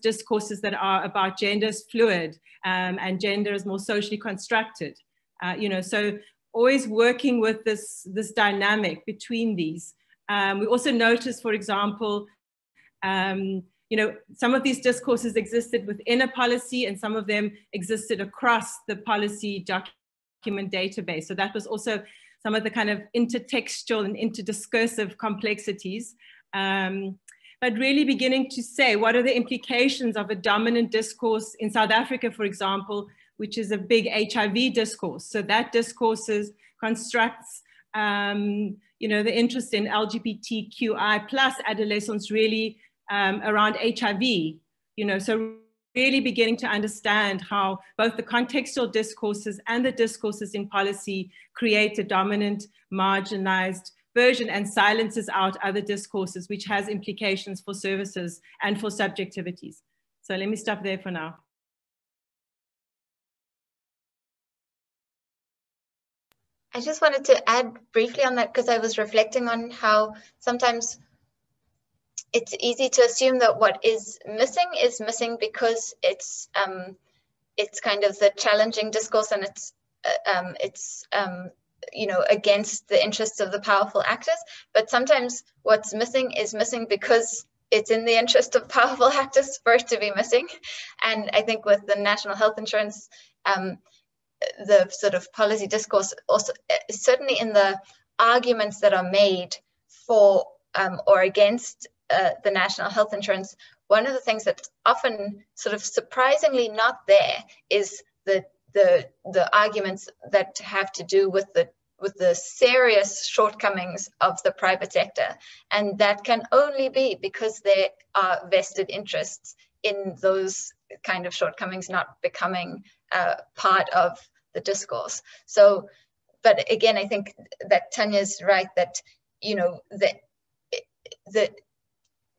D: discourses that are about gender as fluid um, and gender is more socially constructed. Uh, you know, so always working with this, this dynamic between these. Um, we also notice, for example, um, you know, some of these discourses existed within a policy and some of them existed across the policy document database. So that was also some of the kind of intertextual and interdiscursive complexities. Um, but really beginning to say what are the implications of a dominant discourse in South Africa, for example, which is a big HIV discourse. So that discourse is, constructs, um, you know, the interest in LGBTQI plus adolescents really um, around HIV, you know, so really beginning to understand how both the contextual discourses and the discourses in policy create a dominant, marginalized version and silences out other discourses, which has implications for services and for subjectivities. So let me stop there for now.
G: I just wanted to add briefly on that because I was reflecting on how sometimes it's easy to assume that what is missing is missing because it's um, it's kind of the challenging discourse and it's uh, um, it's um, you know against the interests of the powerful actors. But sometimes what's missing is missing because it's in the interest of powerful actors for it to be missing. And I think with the national health insurance, um, the sort of policy discourse also uh, certainly in the arguments that are made for um, or against uh, the national health insurance, one of the things that's often sort of surprisingly not there is the the the arguments that have to do with the with the serious shortcomings of the private sector, and that can only be because there are vested interests in those kind of shortcomings not becoming uh, part of the discourse. So, but again, I think that Tanya's right that you know that that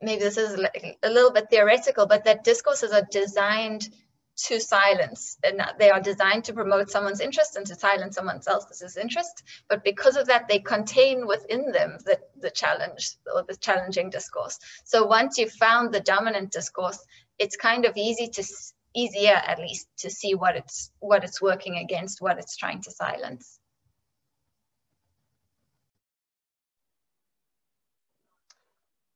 G: maybe this is a little bit theoretical, but that discourses are designed to silence and they are designed to promote someone's interest and to silence someone else's interest but because of that they contain within them the, the challenge or the challenging discourse. So once you've found the dominant discourse it's kind of easy to easier at least to see what it's what it's working against what it's trying to silence.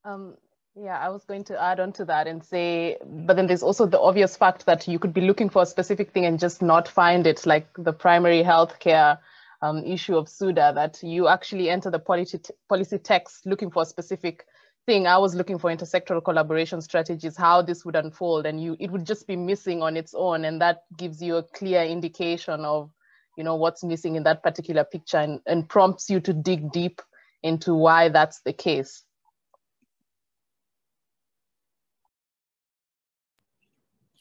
E: Um, yeah, I was going to add on to that and say, but then there's also the obvious fact that you could be looking for a specific thing and just not find it, like the primary healthcare um, issue of Sudha, that you actually enter the policy, policy text looking for a specific thing. I was looking for intersectoral collaboration strategies, how this would unfold, and you it would just be missing on its own, and that gives you a clear indication of, you know, what's missing in that particular picture, and, and prompts you to dig deep into why that's the case.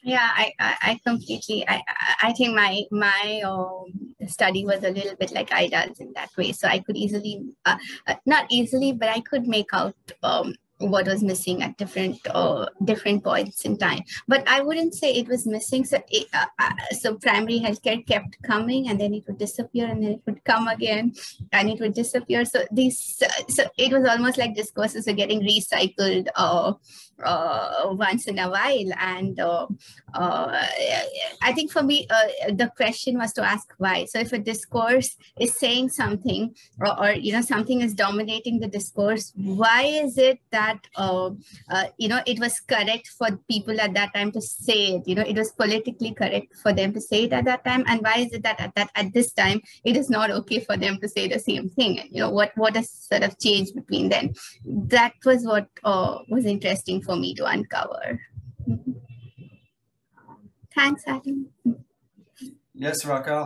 F: Yeah, I, I, I completely, I, I think my my um, study was a little bit like Ida's in that way. So I could easily, uh, uh, not easily, but I could make out um, what was missing at different uh, different points in time. But i wouldn't say it was missing. So it, uh, uh, so primary healthcare kept coming and then it would disappear and then it would come again and it would disappear. So these uh, so it was almost like discourses are getting recycled uh, uh, once in a while. And i think for me the question was to ask why. So if a discourse is saying something or, or you know something is dominating the discourse why is it that that uh, uh, you know it was correct for people at that time to say it. You know it was politically correct for them to say it at that time. And why is it that at that at this time it is not okay for them to say the same thing? And you know what what has sort of changed between then that was what uh, was interesting for me to uncover. Thanks adam
C: yes rakhal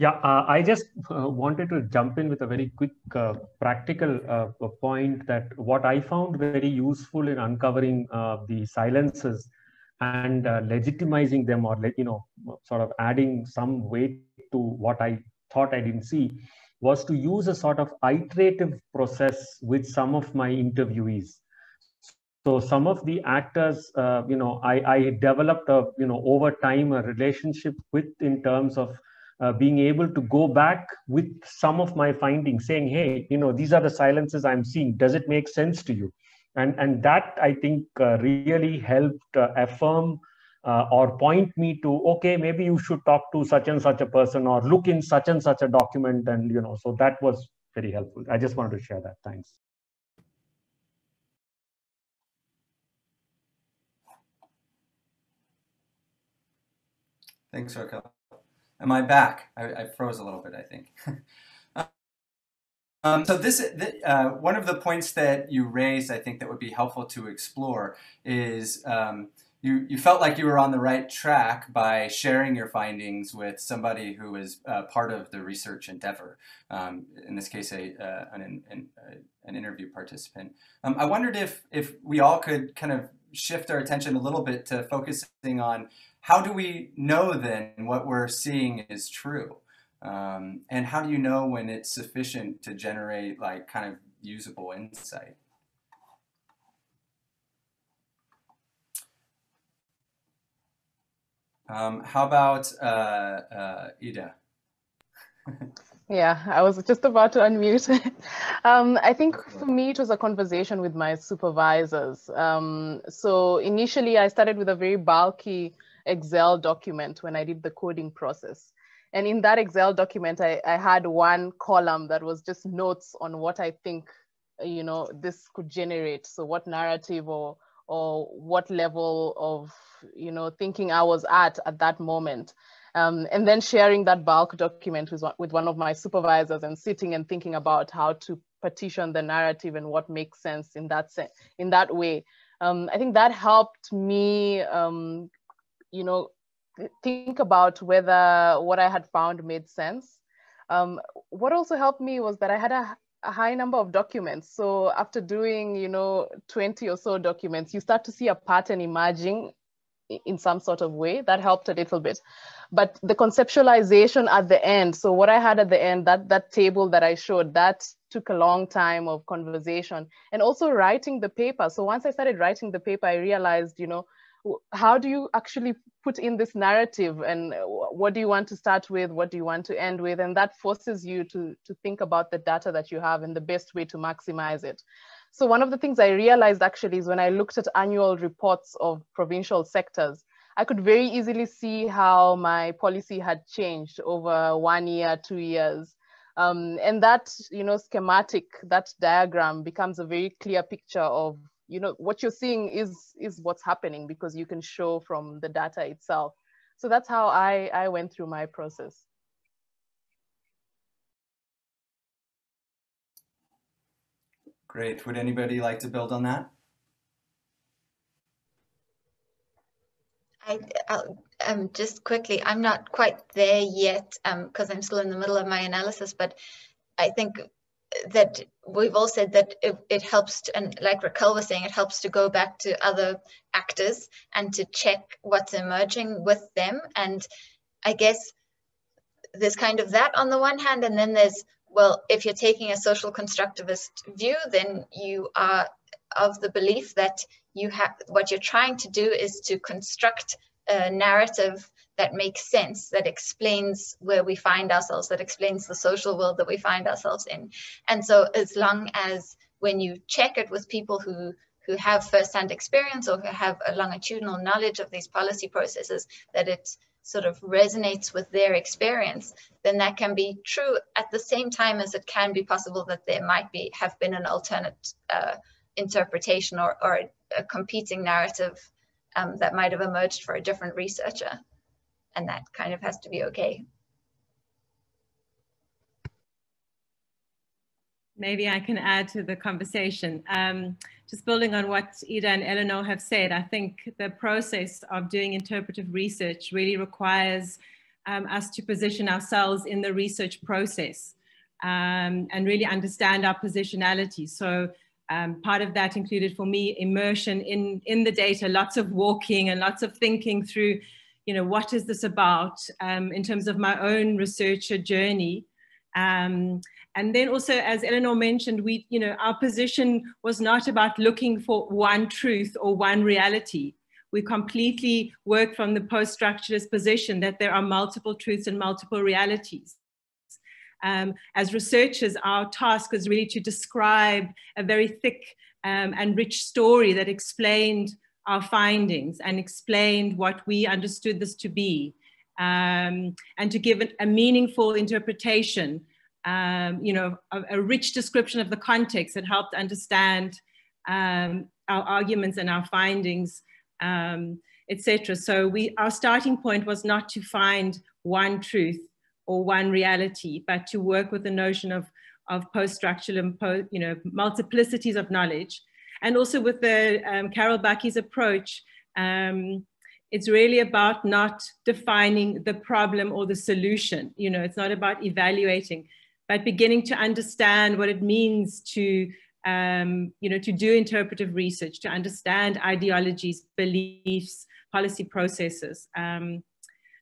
A: yeah, uh, I just uh, wanted to jump in with a very quick uh, practical uh, point that what I found very useful in uncovering uh, the silences and uh, legitimizing them or, you know, sort of adding some weight to what I thought I didn't see was to use a sort of iterative process with some of my interviewees. So some of the actors, you know, I, I developed a, you know, over time a relationship with in terms of uh, being able to go back with some of my findings saying hey you know these are the silences i'm seeing. Does it make sense to you? And and that i think uh, really helped uh, affirm uh, or point me to okay maybe you should talk to such and such a person or look in such and such a document and you know so that was very helpful. I just wanted to share that. Thanks.
C: Thanks, Rakhal. Am I back? I, I froze a little bit, I think. um, so this, uh, one of the points that you raised, I think that would be helpful to explore is um, you, you felt like you were on the right track by sharing your findings with somebody who is uh, part of the research endeavor, um, in this case, a, uh, an, an, an, interview participant. Um, I wondered if, if we all could kind of shift our attention a little bit to focusing on how do we know then what we're seeing is true? Um, and how do you know when it's sufficient to generate like kind of usable insight? Um, how about uh, uh, Ida?
E: yeah, I was just about to unmute. um, I think for me, it was a conversation with my supervisors. Um, so initially, I started with a very bulky Excel document when I did the coding process. And in that Excel document, I, I had one column that was just notes on what I think, you know, this could generate. So what narrative or, or what level of, you know, thinking I was at at that moment. Um, and then sharing that bulk document with, with one of my supervisors and sitting and thinking about how to partition the narrative and what makes sense in that, se in that way. Um, I think that helped me um, you know, think about whether what I had found made sense. Um, what also helped me was that I had a, a, high number of documents. So after doing, you know, 20 or so documents, you start to see a pattern emerging in some sort of way. That helped a little bit. But the conceptualization at the end, so what I had at the end, that, that table that I showed, that took a long time of conversation and also writing the paper. So once I started writing the paper, I realized, you know, how do you actually put in this narrative? And what do you want to start with? What do you want to end with? And that forces you to to think about the data that you have and the best way to maximize it. So one of the things i realized actually is when i looked at annual reports of provincial sectors i could very easily see how my policy had changed over one year two years. Um, and that you know schematic that diagram becomes a very clear picture of you know what you're seeing is is what's happening because you can show from the data itself. So that's how i i went through my process.
C: Great. Would anybody like to build on that?
G: I, I'll, um, just quickly, I'm not quite there yet um, because um, I'm still in the middle of my analysis, but I think that we've all said that it, it helps to, and like Rakhal was saying, it helps to go back to other actors and to check what's emerging with them. And I guess there's kind of that on the one hand, and then there's well, if you're taking a social constructivist view, then you are of the belief that you have what you're trying to do is to construct a narrative that makes sense, that explains where we find ourselves, that explains the social world that we find ourselves in. And so as long as when you check it with people who who have firsthand experience or who have a longitudinal knowledge of these policy processes, that it sort of resonates with their experience, then that can be true at the same time as it can be possible that there might be have been an alternate uh, interpretation or, or a competing narrative um, that might have emerged for a different researcher. And that kind of has to be okay.
D: Maybe I can add to the conversation. Um, just building on what Ida and Eleanor have said, I think the process of doing interpretive research really requires um, us to position ourselves in the research process um, and really understand our positionality. So um, part of that included for me immersion in, in the data, lots of walking and lots of thinking through, you know, what is this about um, in terms of my own researcher journey. Um, and then also, as Eleanor mentioned, we, you know, our position was not about looking for one truth or one reality. We completely work from the post-structuralist position that there are multiple truths and multiple realities. Um, as researchers, our task was really to describe a very thick um, and rich story that explained our findings and explained what we understood this to be, um, and to give a meaningful interpretation um, you know, a, a, rich description of the context that helped understand um, our arguments and our findings, um, etc. So we, our starting point was not to find one truth or one reality, but to work with the notion of, of post-structural and po, you know, multiplicities of knowledge. And also with the um, Carol Bacchi's approach, um, it's really about not defining the problem or the solution. You know, it's not about evaluating, but beginning to understand what it means to um, you know, to do interpretive research, to understand ideologies, beliefs, policy processes. Um,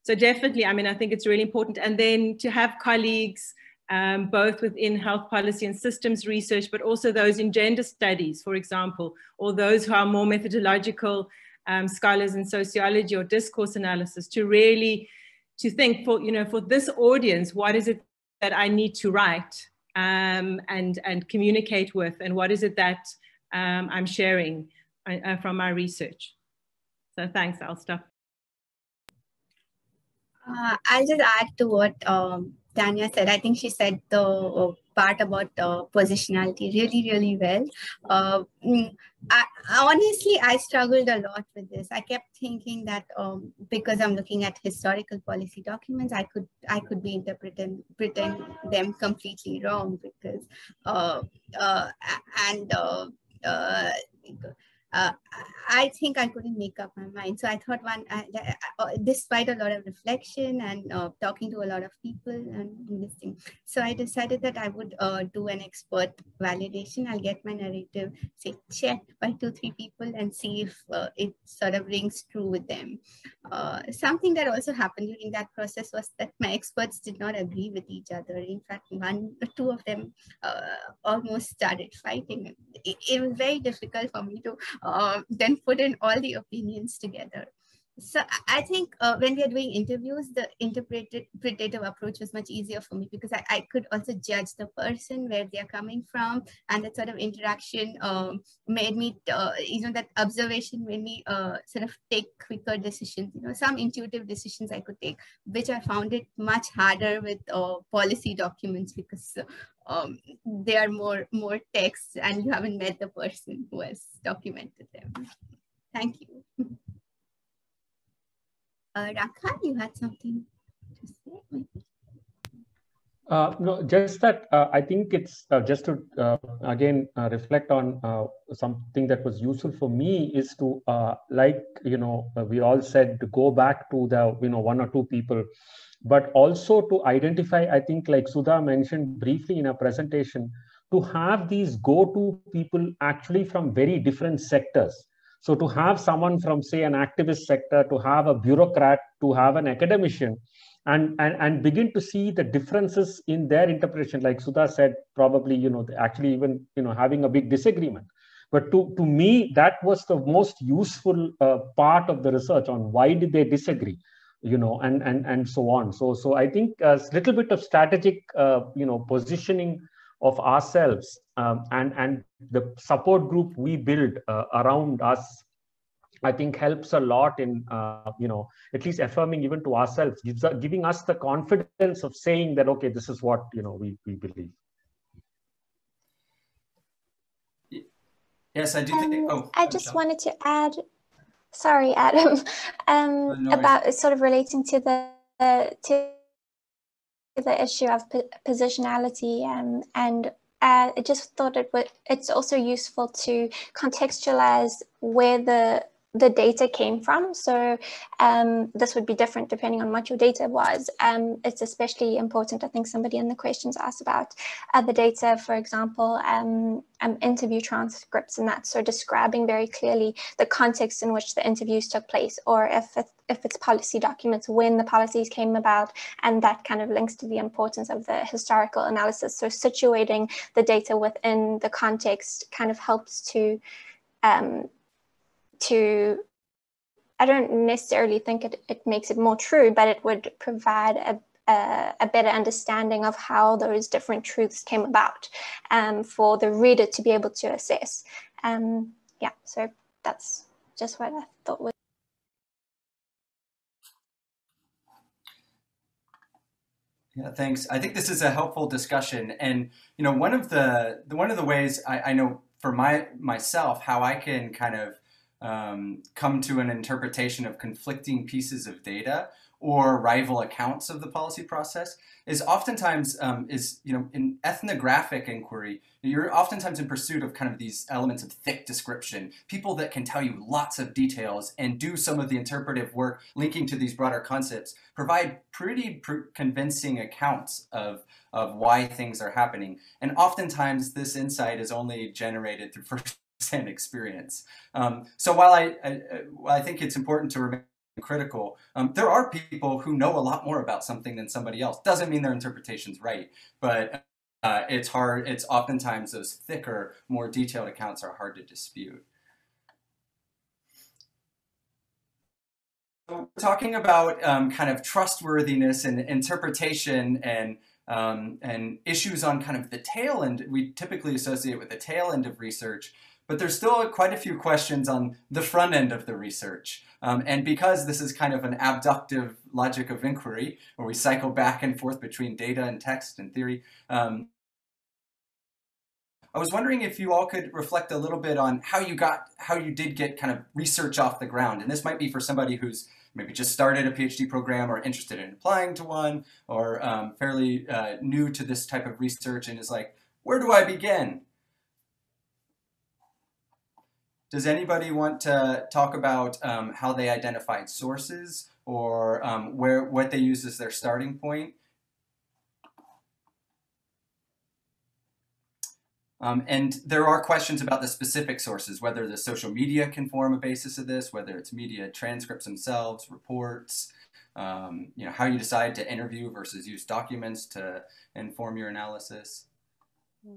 D: so definitely, I mean, I think it's really important. And then to have colleagues, um, both within health policy and systems research, but also those in gender studies, for example, or those who are more methodological um, scholars in sociology or discourse analysis, to really to think for, you know, for this audience, what is it that I need to write um, and, and communicate with, and what is it that um, I'm sharing uh, uh, from my research. So thanks, I'll stop.
F: Uh, I'll just add to what um, Tanya said. I think she said the part about uh, positionality really, really well. Uh, mm, I, honestly, I struggled a lot with this. I kept thinking that um, because I'm looking at historical policy documents, I could I could be interpreting pretend them completely wrong because uh, uh, and uh, uh, uh, I think I couldn't make up my mind. So I thought one, uh, uh, despite a lot of reflection and uh, talking to a lot of people and listening, so I decided that I would uh, do an expert validation. I'll get my narrative, say, checked by two, three people and see if uh, it sort of rings true with them. something that also happened during that process was that my experts did not agree with each other. In fact, one two of them almost started fighting. It, it was very difficult for me to uh, put in all the opinions together. So I think uh, when we are doing interviews, the interpretative approach was much easier for me because I, I could also judge the person, where they're coming from, and that sort of interaction um, made me, uh, you know, that observation made me uh, sort of take quicker decisions. You know, some intuitive decisions I could take, which I found it much harder with uh, policy documents because um, they are more more texts and you haven't met the person who has documented them. Thank you. Uh, Rakhal, you had something to say?
A: Uh, no, just that uh, I think it's uh, just to uh, again uh, reflect on something that was useful for me is to like you know we all said to go back to the you know one or two people but also to identify, I think like Sudha mentioned briefly in a presentation, to have these go-to people actually from very different sectors. So to have someone from say an activist sector, to have a bureaucrat, to have an academician, and, and, and begin to see the differences in their interpretation, like Sudha said, probably, you know, actually even, you know, having a big disagreement. But to, to me, that was the most useful uh, part of the research on why did they disagree you know, and and and so on. So so I think a little bit of strategic, uh, you know, positioning of ourselves um, and and the support group we build uh, around us I think helps a lot in, uh, you know, at least affirming even to ourselves, gives, giving us the confidence of saying that, okay, this is what, you know, we, we believe.
C: Yes, I do think,
B: um, oh. I just wanted to add, sorry, Adam, um, no about sort of relating to the, uh, to the issue of positionality um, and uh, I just thought it would, it's also useful to contextualize where the the data came from. So um, this would be different depending on what your data was. Um, it's especially important, I think somebody in the questions asked about uh, the data, for example, um, um, interview transcripts and that. So describing very clearly the context in which the interviews took place, or if, if it's policy documents, when the policies came about, and that kind of links to the importance of the historical analysis. So situating the data within the context kind of helps to um, to I don't necessarily think it, it makes it more true, but it would provide a, a, a better understanding of how those different truths came about um, for the reader to be able to assess. Um, yeah, so that's just what I thought was.
C: Yeah, thanks. I think this is a helpful discussion, and you know, one of the, one of the ways I, I know for my myself how I can kind of um, come to an interpretation of conflicting pieces of data or rival accounts of the policy process is oftentimes um, is you know in ethnographic inquiry. You're oftentimes in pursuit of kind of these elements of thick description people that can tell you lots of details and do some of the interpretive work linking to these broader concepts provide pretty pr convincing accounts of of why things are happening. And oftentimes this insight is only generated through first experience. Um, so while I, I, while I think it's important to remain critical, um, there are people who know a lot more about something than somebody else. Doesn't mean their interpretation's right, but uh, it's hard. It's oftentimes those thicker, more detailed accounts are hard to dispute. So talking about um, kind of trustworthiness and interpretation and um, and issues on kind of the tail end, we typically associate with the tail end of research. But there's still quite a few questions on the front end of the research. Um, and because this is kind of an abductive logic of inquiry, where we cycle back and forth between data and text and theory, um, I was wondering if you all could reflect a little bit on how you got, how you did get kind of research off the ground. And this might be for somebody who's maybe just started a PhD program or interested in applying to one or um, fairly uh, new to this type of research and is like, where do I begin? Does anybody want to talk about um, how they identified sources or um, where what they use as their starting point? Um, and there are questions about the specific sources, whether the social media can form a basis of this, whether it's media transcripts themselves, reports, um, you know, how you decide to interview versus use documents to inform your analysis.
E: Hmm.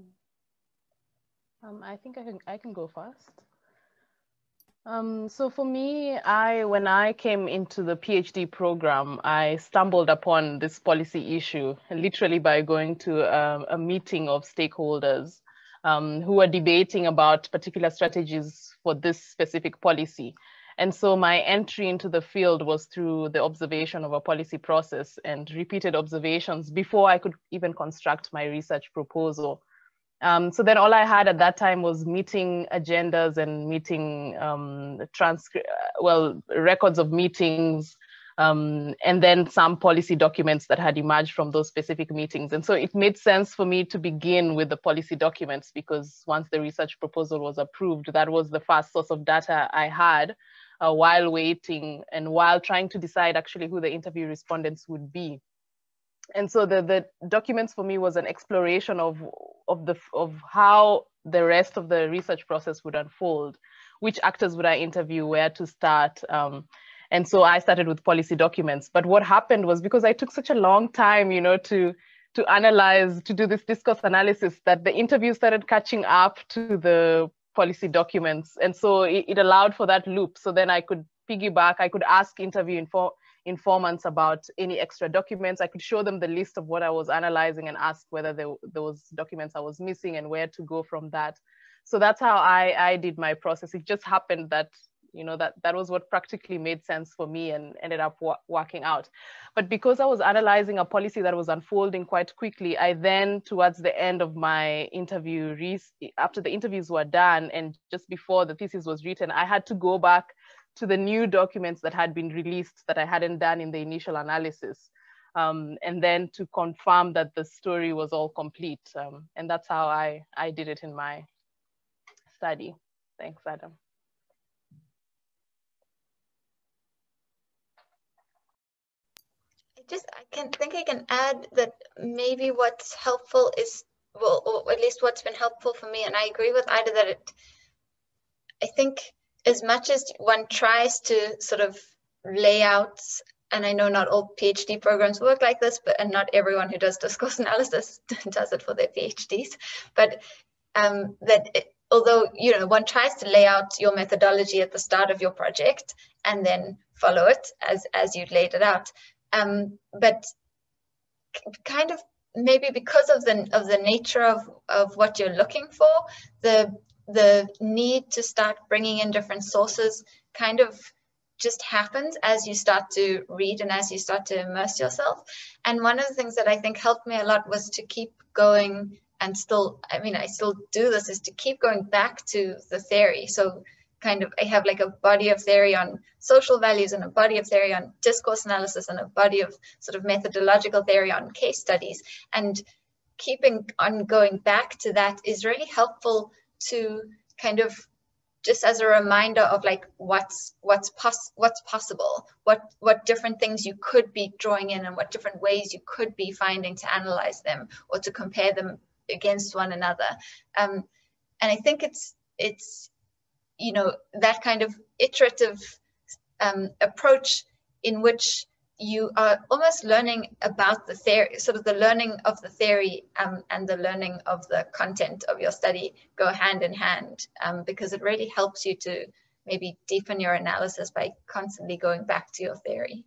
E: Um, I think I can, I can go first. Um, so for me, I when I came into the PhD program, I stumbled upon this policy issue literally by going to a, a meeting of stakeholders um, who were debating about particular strategies for this specific policy. And so my entry into the field was through the observation of a policy process and repeated observations before I could even construct my research proposal. Um, so then all I had at that time was meeting agendas and meeting um, transcript, well, records of meetings, um, and then some policy documents that had emerged from those specific meetings. And so it made sense for me to begin with the policy documents because once the research proposal was approved, that was the first source of data I had uh, while waiting and while trying to decide actually who the interview respondents would be and so the, the documents for me was an exploration of, of, the, of how the rest of the research process would unfold, which actors would I interview, where to start. Um, and so I started with policy documents. But what happened was because I took such a long time, you know, to, to analyze, to do this discourse analysis, that the interview started catching up to the policy documents. And so it, it allowed for that loop. So then I could piggyback, I could ask interview info informants about any extra documents. I could show them the list of what I was analyzing and ask whether there, was documents I was missing and where to go from that. So that's how I, I did my process. It just happened that you know that that was what practically made sense for me and ended up working out but because i was analyzing a policy that was unfolding quite quickly i then towards the end of my interview after the interviews were done and just before the thesis was written i had to go back to the new documents that had been released that i hadn't done in the initial analysis um, and then to confirm that the story was all complete um, and that's how i i did it in my study thanks adam I
G: just I can think I can add that maybe what's helpful is well, at least what's been helpful for me, and I agree with Ida that it. I think as much as one tries to sort of lay out, and I know not all PhD programs work like this, but and not everyone who does discourse analysis does it for their PhDs, but um, that it, although you know one tries to lay out your methodology at the start of your project and then follow it as as you laid it out um, but kind of maybe because of the of the nature of of what you're looking for the the need to start bringing in different sources kind of just happens as you start to read and as you start to immerse yourself. And one of the things that i think helped me a lot was to keep going and still i mean i still do this is to keep going back to the theory. So kind of I have like a body of theory on social values and a body of theory on discourse analysis and a body of sort of methodological theory on case studies. And keeping on going back to that is really helpful to kind of just as a reminder of like what's what's pos- what's possible what what different things you could be drawing in and what different ways you could be finding to analyze them or to compare them against one another. Um, and i think it's it's you know, that kind of iterative um, approach in which you are almost learning about the theory, sort of the learning of the theory um, and the learning of the content of your study go hand in hand um, because it really helps you to maybe deepen your analysis by constantly going back to your theory.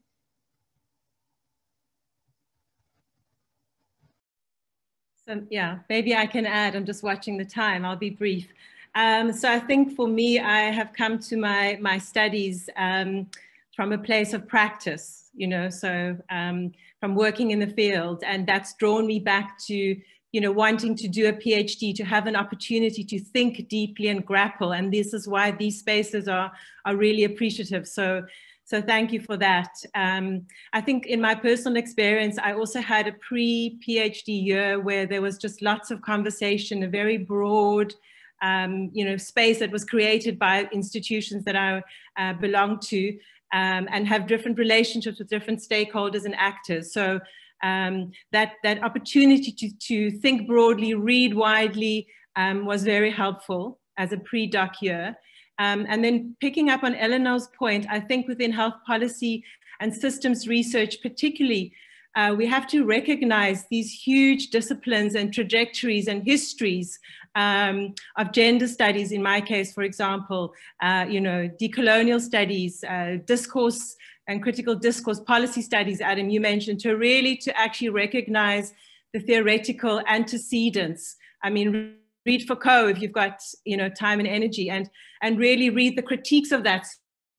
D: So yeah, maybe I can add, I'm just watching the time, I'll be brief. Um, so I think for me, I have come to my, my studies um, from a place of practice, you know, so um, from working in the field and that's drawn me back to, you know, wanting to do a PhD, to have an opportunity to think deeply and grapple. And this is why these spaces are, are really appreciative. So, so thank you for that. Um, I think in my personal experience, I also had a pre-PhD year where there was just lots of conversation, a very broad, um, you know, space that was created by institutions that I uh, belong to um, and have different relationships with different stakeholders and actors. So um, that, that opportunity to, to think broadly, read widely um, was very helpful as a pre-doc year. Um, and then picking up on Eleanor's point, I think within health policy and systems research particularly, uh, we have to recognize these huge disciplines and trajectories and histories um, of gender studies, in my case, for example, uh, you know, decolonial studies, uh, discourse and critical discourse policy studies, Adam, you mentioned, to really to actually recognize the theoretical antecedents. I mean, read Foucault if you've got, you know, time and energy and, and really read the critiques of that.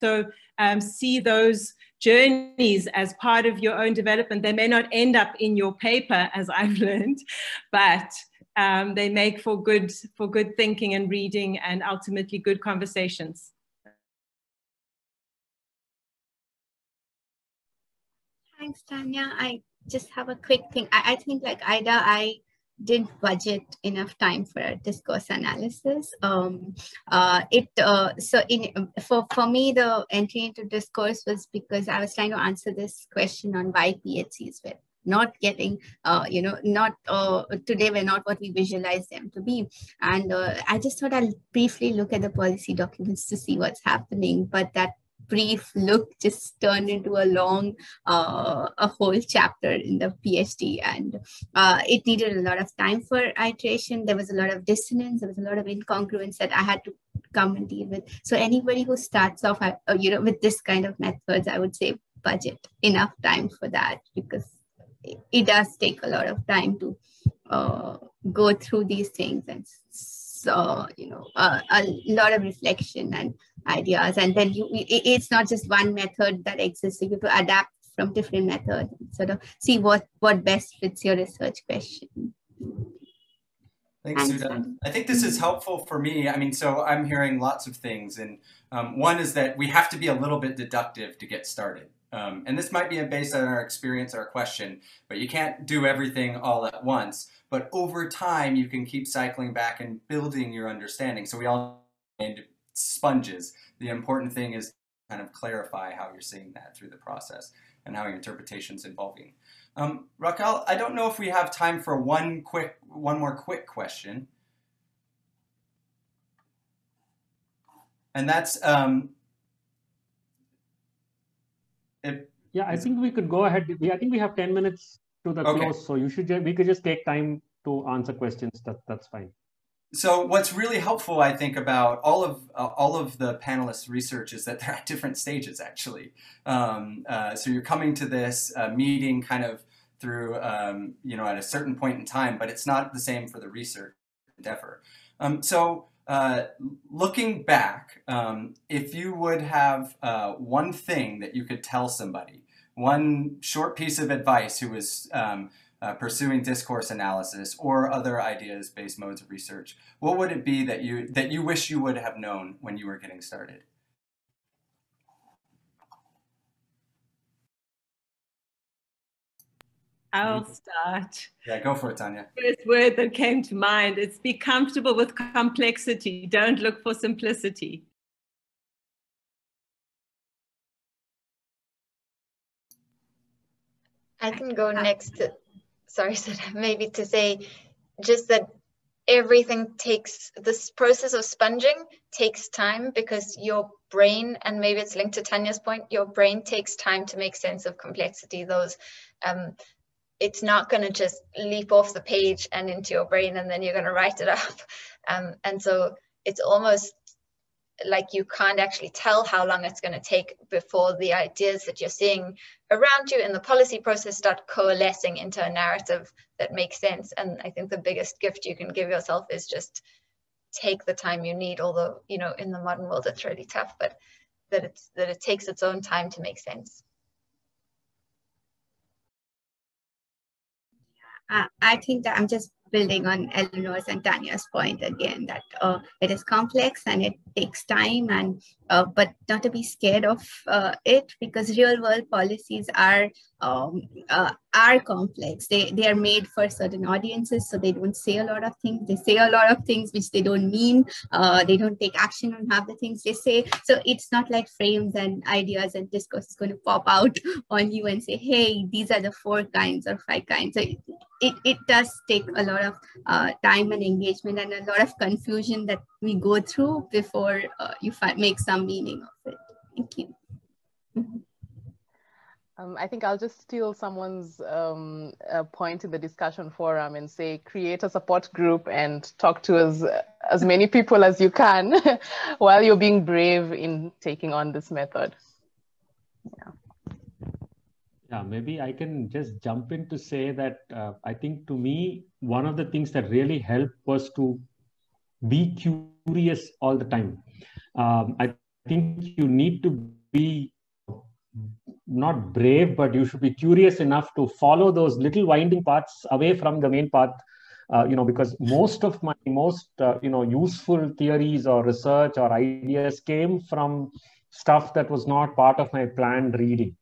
D: So um, see those journeys as part of your own development. They may not end up in your paper, as I've learned, but um, they make for good, for good thinking and reading and ultimately good conversations.
F: Thanks, Tanya. I just have a quick thing. I, I think like Ida, I didn't budget enough time for a discourse analysis. Um, uh, it uh, so in for for me the entry into discourse was because I was trying to answer this question on why PhDs were not getting uh, you know not uh, today were not what we visualize them to be and uh, i just thought i'll briefly look at the policy documents to see what's happening but that brief look just turned into a long, uh, a whole chapter in the PhD. And uh, it needed a lot of time for iteration. There was a lot of dissonance. There was a lot of incongruence that I had to come and deal with. So anybody who starts off, uh, you know, with this kind of methods, I would say budget enough time for that because it does take a lot of time to uh, go through these things and so you know uh, a lot of reflection and ideas. And then you, it's not just one method that exists. You have to adapt from different methods, sort of see what, what best fits your research question.
C: Thanks, Sudha. I think this is helpful for me. I mean, so I'm hearing lots of things. And um, one is that we have to be a little bit deductive to get started. Um, and this might be based on our experience, our question, but you can't do everything all at once. But over time, you can keep cycling back and building your understanding. So we all need sponges. The important thing is kind of clarify how you're seeing that through the process and how your interpretation is evolving. Um, Rakhal, I don't know if we have time for one quick, one more quick question. And that's, um,
A: if, yeah, I think we could go ahead. We, I think we have 10 minutes to the okay. close, so you should, we could just take time to answer questions. That, that's fine.
C: So what's really helpful, I think, about all of uh, all of the panelists' research is that they're at different stages, actually. Um, uh, so you're coming to this uh, meeting kind of through, um, you know, at a certain point in time, but it's not the same for the research endeavor. Um, so uh, looking back, um, if you would have uh, one thing that you could tell somebody, one short piece of advice who was um, uh, pursuing discourse analysis or other ideas-based modes of research, what would it be that you that you wish you would have known when you were getting started?
D: I'll start.
C: Yeah, go for it, Tanya.
D: First word that came to mind is be comfortable with complexity. Don't look for simplicity.
G: I can go next to, sorry, maybe to say just that everything takes, this process of sponging takes time because your brain, and maybe it's linked to Tanya's point, your brain takes time to make sense of complexity. Those um, it's not going to just leap off the page and into your brain and then you're going to write it up. Um, and so it's almost like you can't actually tell how long it's going to take before the ideas that you're seeing around you in the policy process start coalescing into a narrative that makes sense. And I think the biggest gift you can give yourself is just take the time you need, although, you know, in the modern world, it's really tough, but that it's that it takes its own time to make sense.
F: uh, I think that I'm just building on Eleanor's and Tanya's point again that uh, it is complex and it takes time and uh, but not to be scared of uh, it because real world policies are um, uh, are complex. They they are made for certain audiences so they don't say a lot of things. They say a lot of things which they don't mean. Uh, they don't take action on half the things they say. So it's not like frames and ideas and discourse is going to pop out on you and say hey these are the four kinds or five kinds. So it, it, it does take a lot of uh, time and engagement and a lot of confusion that we go through before uh, you make some meaning of it. Thank you.
E: Um, I think I'll just steal someone's um, uh, point in the discussion forum and say create a support group and talk to as, as many people as you can while you're being brave in taking on this method. Yeah.
A: Yeah, maybe I can just jump in to say that uh, I think to me, one of the things that really helped was to be curious all the time. Um, I think you need to be not brave, but you should be curious enough to follow those little winding paths away from the main path. Uh, you know, because most of my most uh, you know useful theories or research or ideas came from stuff that was not part of my planned reading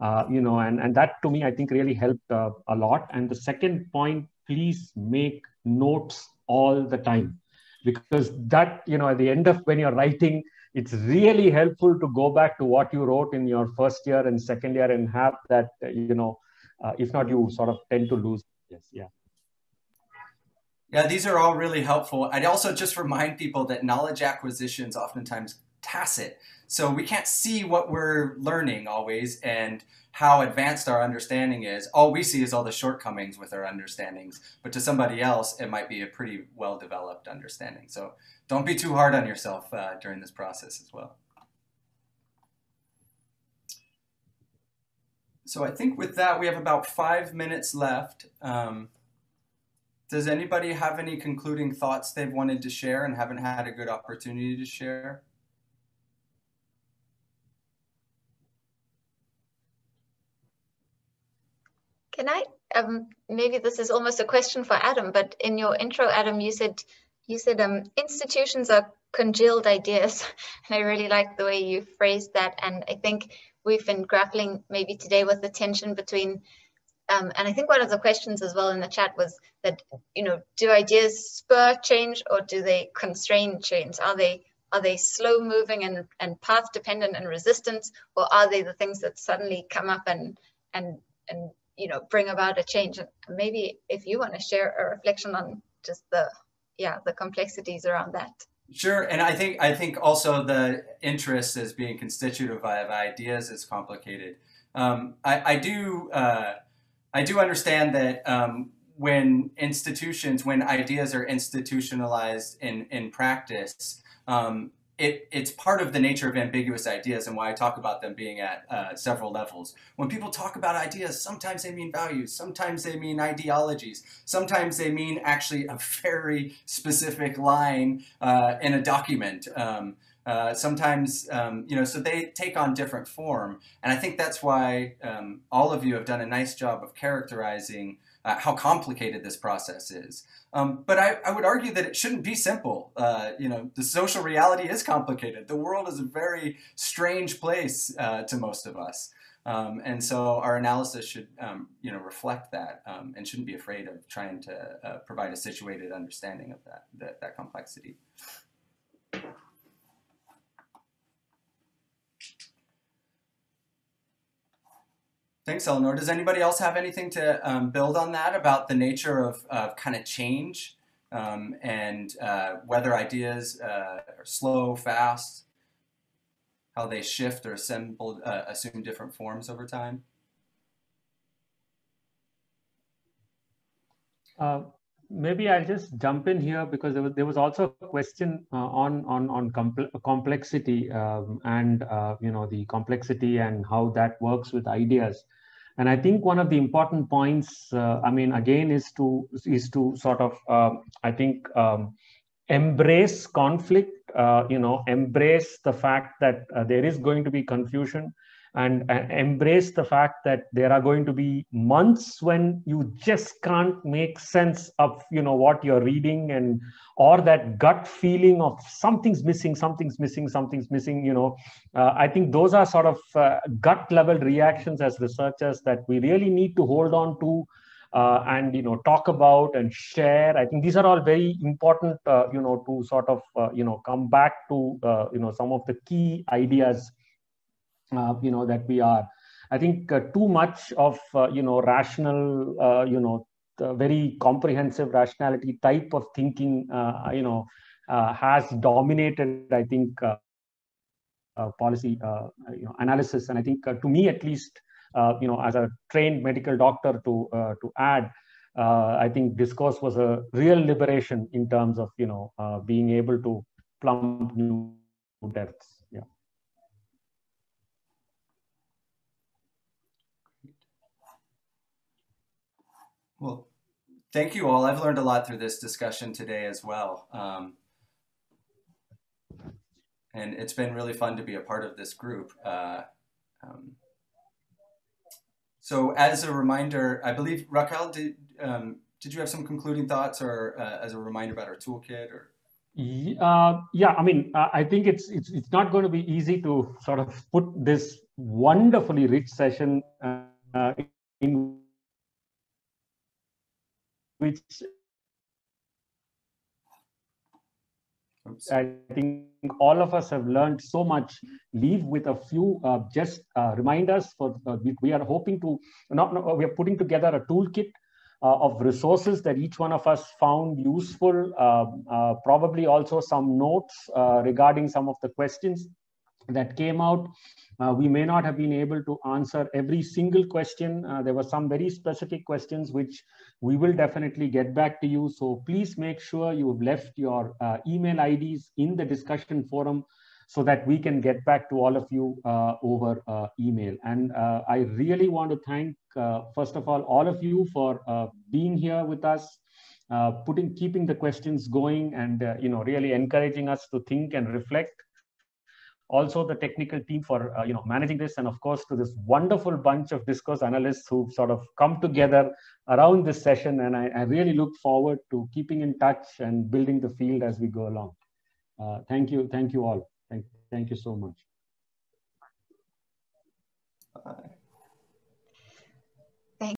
A: uh, you know, and, and that to me, I think really helped uh, a lot. And the second point, please make notes all the time because that, you know, at the end of when you're writing, it's really helpful to go back to what you wrote in your first year and second year and have that, you know, uh, if not, you sort of tend to lose. Yes, yeah.
C: Yeah, these are all really helpful. I'd also just remind people that knowledge acquisition is oftentimes tacit. So we can't see what we're learning always and how advanced our understanding is. All we see is all the shortcomings with our understandings. But to somebody else, it might be a pretty well developed understanding. So don't be too hard on yourself uh, during this process as well. So I think with that, we have about five minutes left. Um, does anybody have any concluding thoughts they've wanted to share and haven't had a good opportunity to share?
G: Can I, um, maybe this is almost a question for Adam, but in your intro, Adam, you said, you said um, institutions are congealed ideas. And I really like the way you phrased that. And I think we've been grappling maybe today with the tension between um, and I think one of the questions as well in the chat was that, you know, do ideas spur change or do they constrain change? Are they are they slow moving and, and path dependent and resistance, or are they the things that suddenly come up and and and you know bring about a change? And maybe if you want to share a reflection on just the yeah the complexities around that.
C: Sure, and I think I think also the interest as being constitutive of ideas is complicated. Um, I, I do. Uh, I do understand that um, when institutions, when ideas are institutionalized in, in practice, um, it, it's part of the nature of ambiguous ideas and why I talk about them being at uh, several levels. When people talk about ideas, sometimes they mean values, sometimes they mean ideologies, sometimes they mean actually a very specific line uh, in a document. Um, uh, sometimes, um, you know, so they take on different form. And I think that's why um, all of you have done a nice job of characterizing uh, how complicated this process is. Um, but I, I, would argue that it shouldn't be simple. Uh, you know, the social reality is complicated. The world is a very strange place uh, to most of us. Um, and so our analysis should, um, you know, reflect that um, and shouldn't be afraid of trying to uh, provide a situated understanding of that, that, that complexity. Thanks, Eleanor. Does anybody else have anything to um, build on that about the nature of, of kind of change um, and uh, whether ideas uh, are slow, fast, how they shift or assemble, uh, assume different forms over time?
A: Uh, maybe I'll just jump in here because there was, there was also a question uh, on on on complexity um, and uh, you know the complexity and how that works with ideas. And I think one of the important points, uh, I mean, again, is to is to sort of, uh, I think, um, embrace conflict. Uh, you know, embrace the fact that uh, there is going to be confusion, and, embrace the fact that there are going to be months when you just can't make sense of you know what you're reading and or that gut feeling of something's missing something's missing something's missing you know. Uh, i think those are sort of uh, gut level reactions as researchers that we really need to hold on to uh, and you know talk about and share. I think these are all very important uh, you know to sort of uh, you know come back to uh, you know some of the key ideas Uh, you know that we are i think uh, too much of uh, you know rational uh, you know very comprehensive rationality type of thinking uh, you know has dominated i think policy you know analysis and i think to me at least you know as a trained medical doctor to to add uh, I think discourse was a real liberation in terms of you know uh, being able to plumb new depths.
C: Well, thank you all. I've learned a lot through this discussion today as well. Um, and it's been really fun to be a part of this group. Uh, um, so as a reminder, I believe, Rakhal, did, um, did you have some concluding thoughts or uh, as a reminder about our toolkit or?
A: Uh, yeah, I mean, I think it's, it's, it's not going to be easy to sort of put this wonderfully rich session uh, in which Oops. I think all of us have learned so much. Leave with a few uh, just uh, reminders. For uh, we, we, are hoping to not, not, we are putting together a toolkit uh, of resources that each one of us found useful. Um, uh, probably also some notes uh, regarding some of the questions that came out. Uh, we may not have been able to answer every single question. Uh, there were some very specific questions which we will definitely get back to you. So please make sure you've left your uh, email IDs in the discussion forum so that we can get back to all of you uh, over uh, email. And uh, I really want to thank, first of all, all of you for being here with us. putting keeping the questions going and you know really encouraging us to think and reflect also the technical team for uh, you know managing this, and of course to this wonderful bunch of discourse analysts who've sort of come together around this session. And I, I really look forward to keeping in touch and building the field as we go along. Uh, thank you, thank you all. Thank, thank you so much.
C: Bye.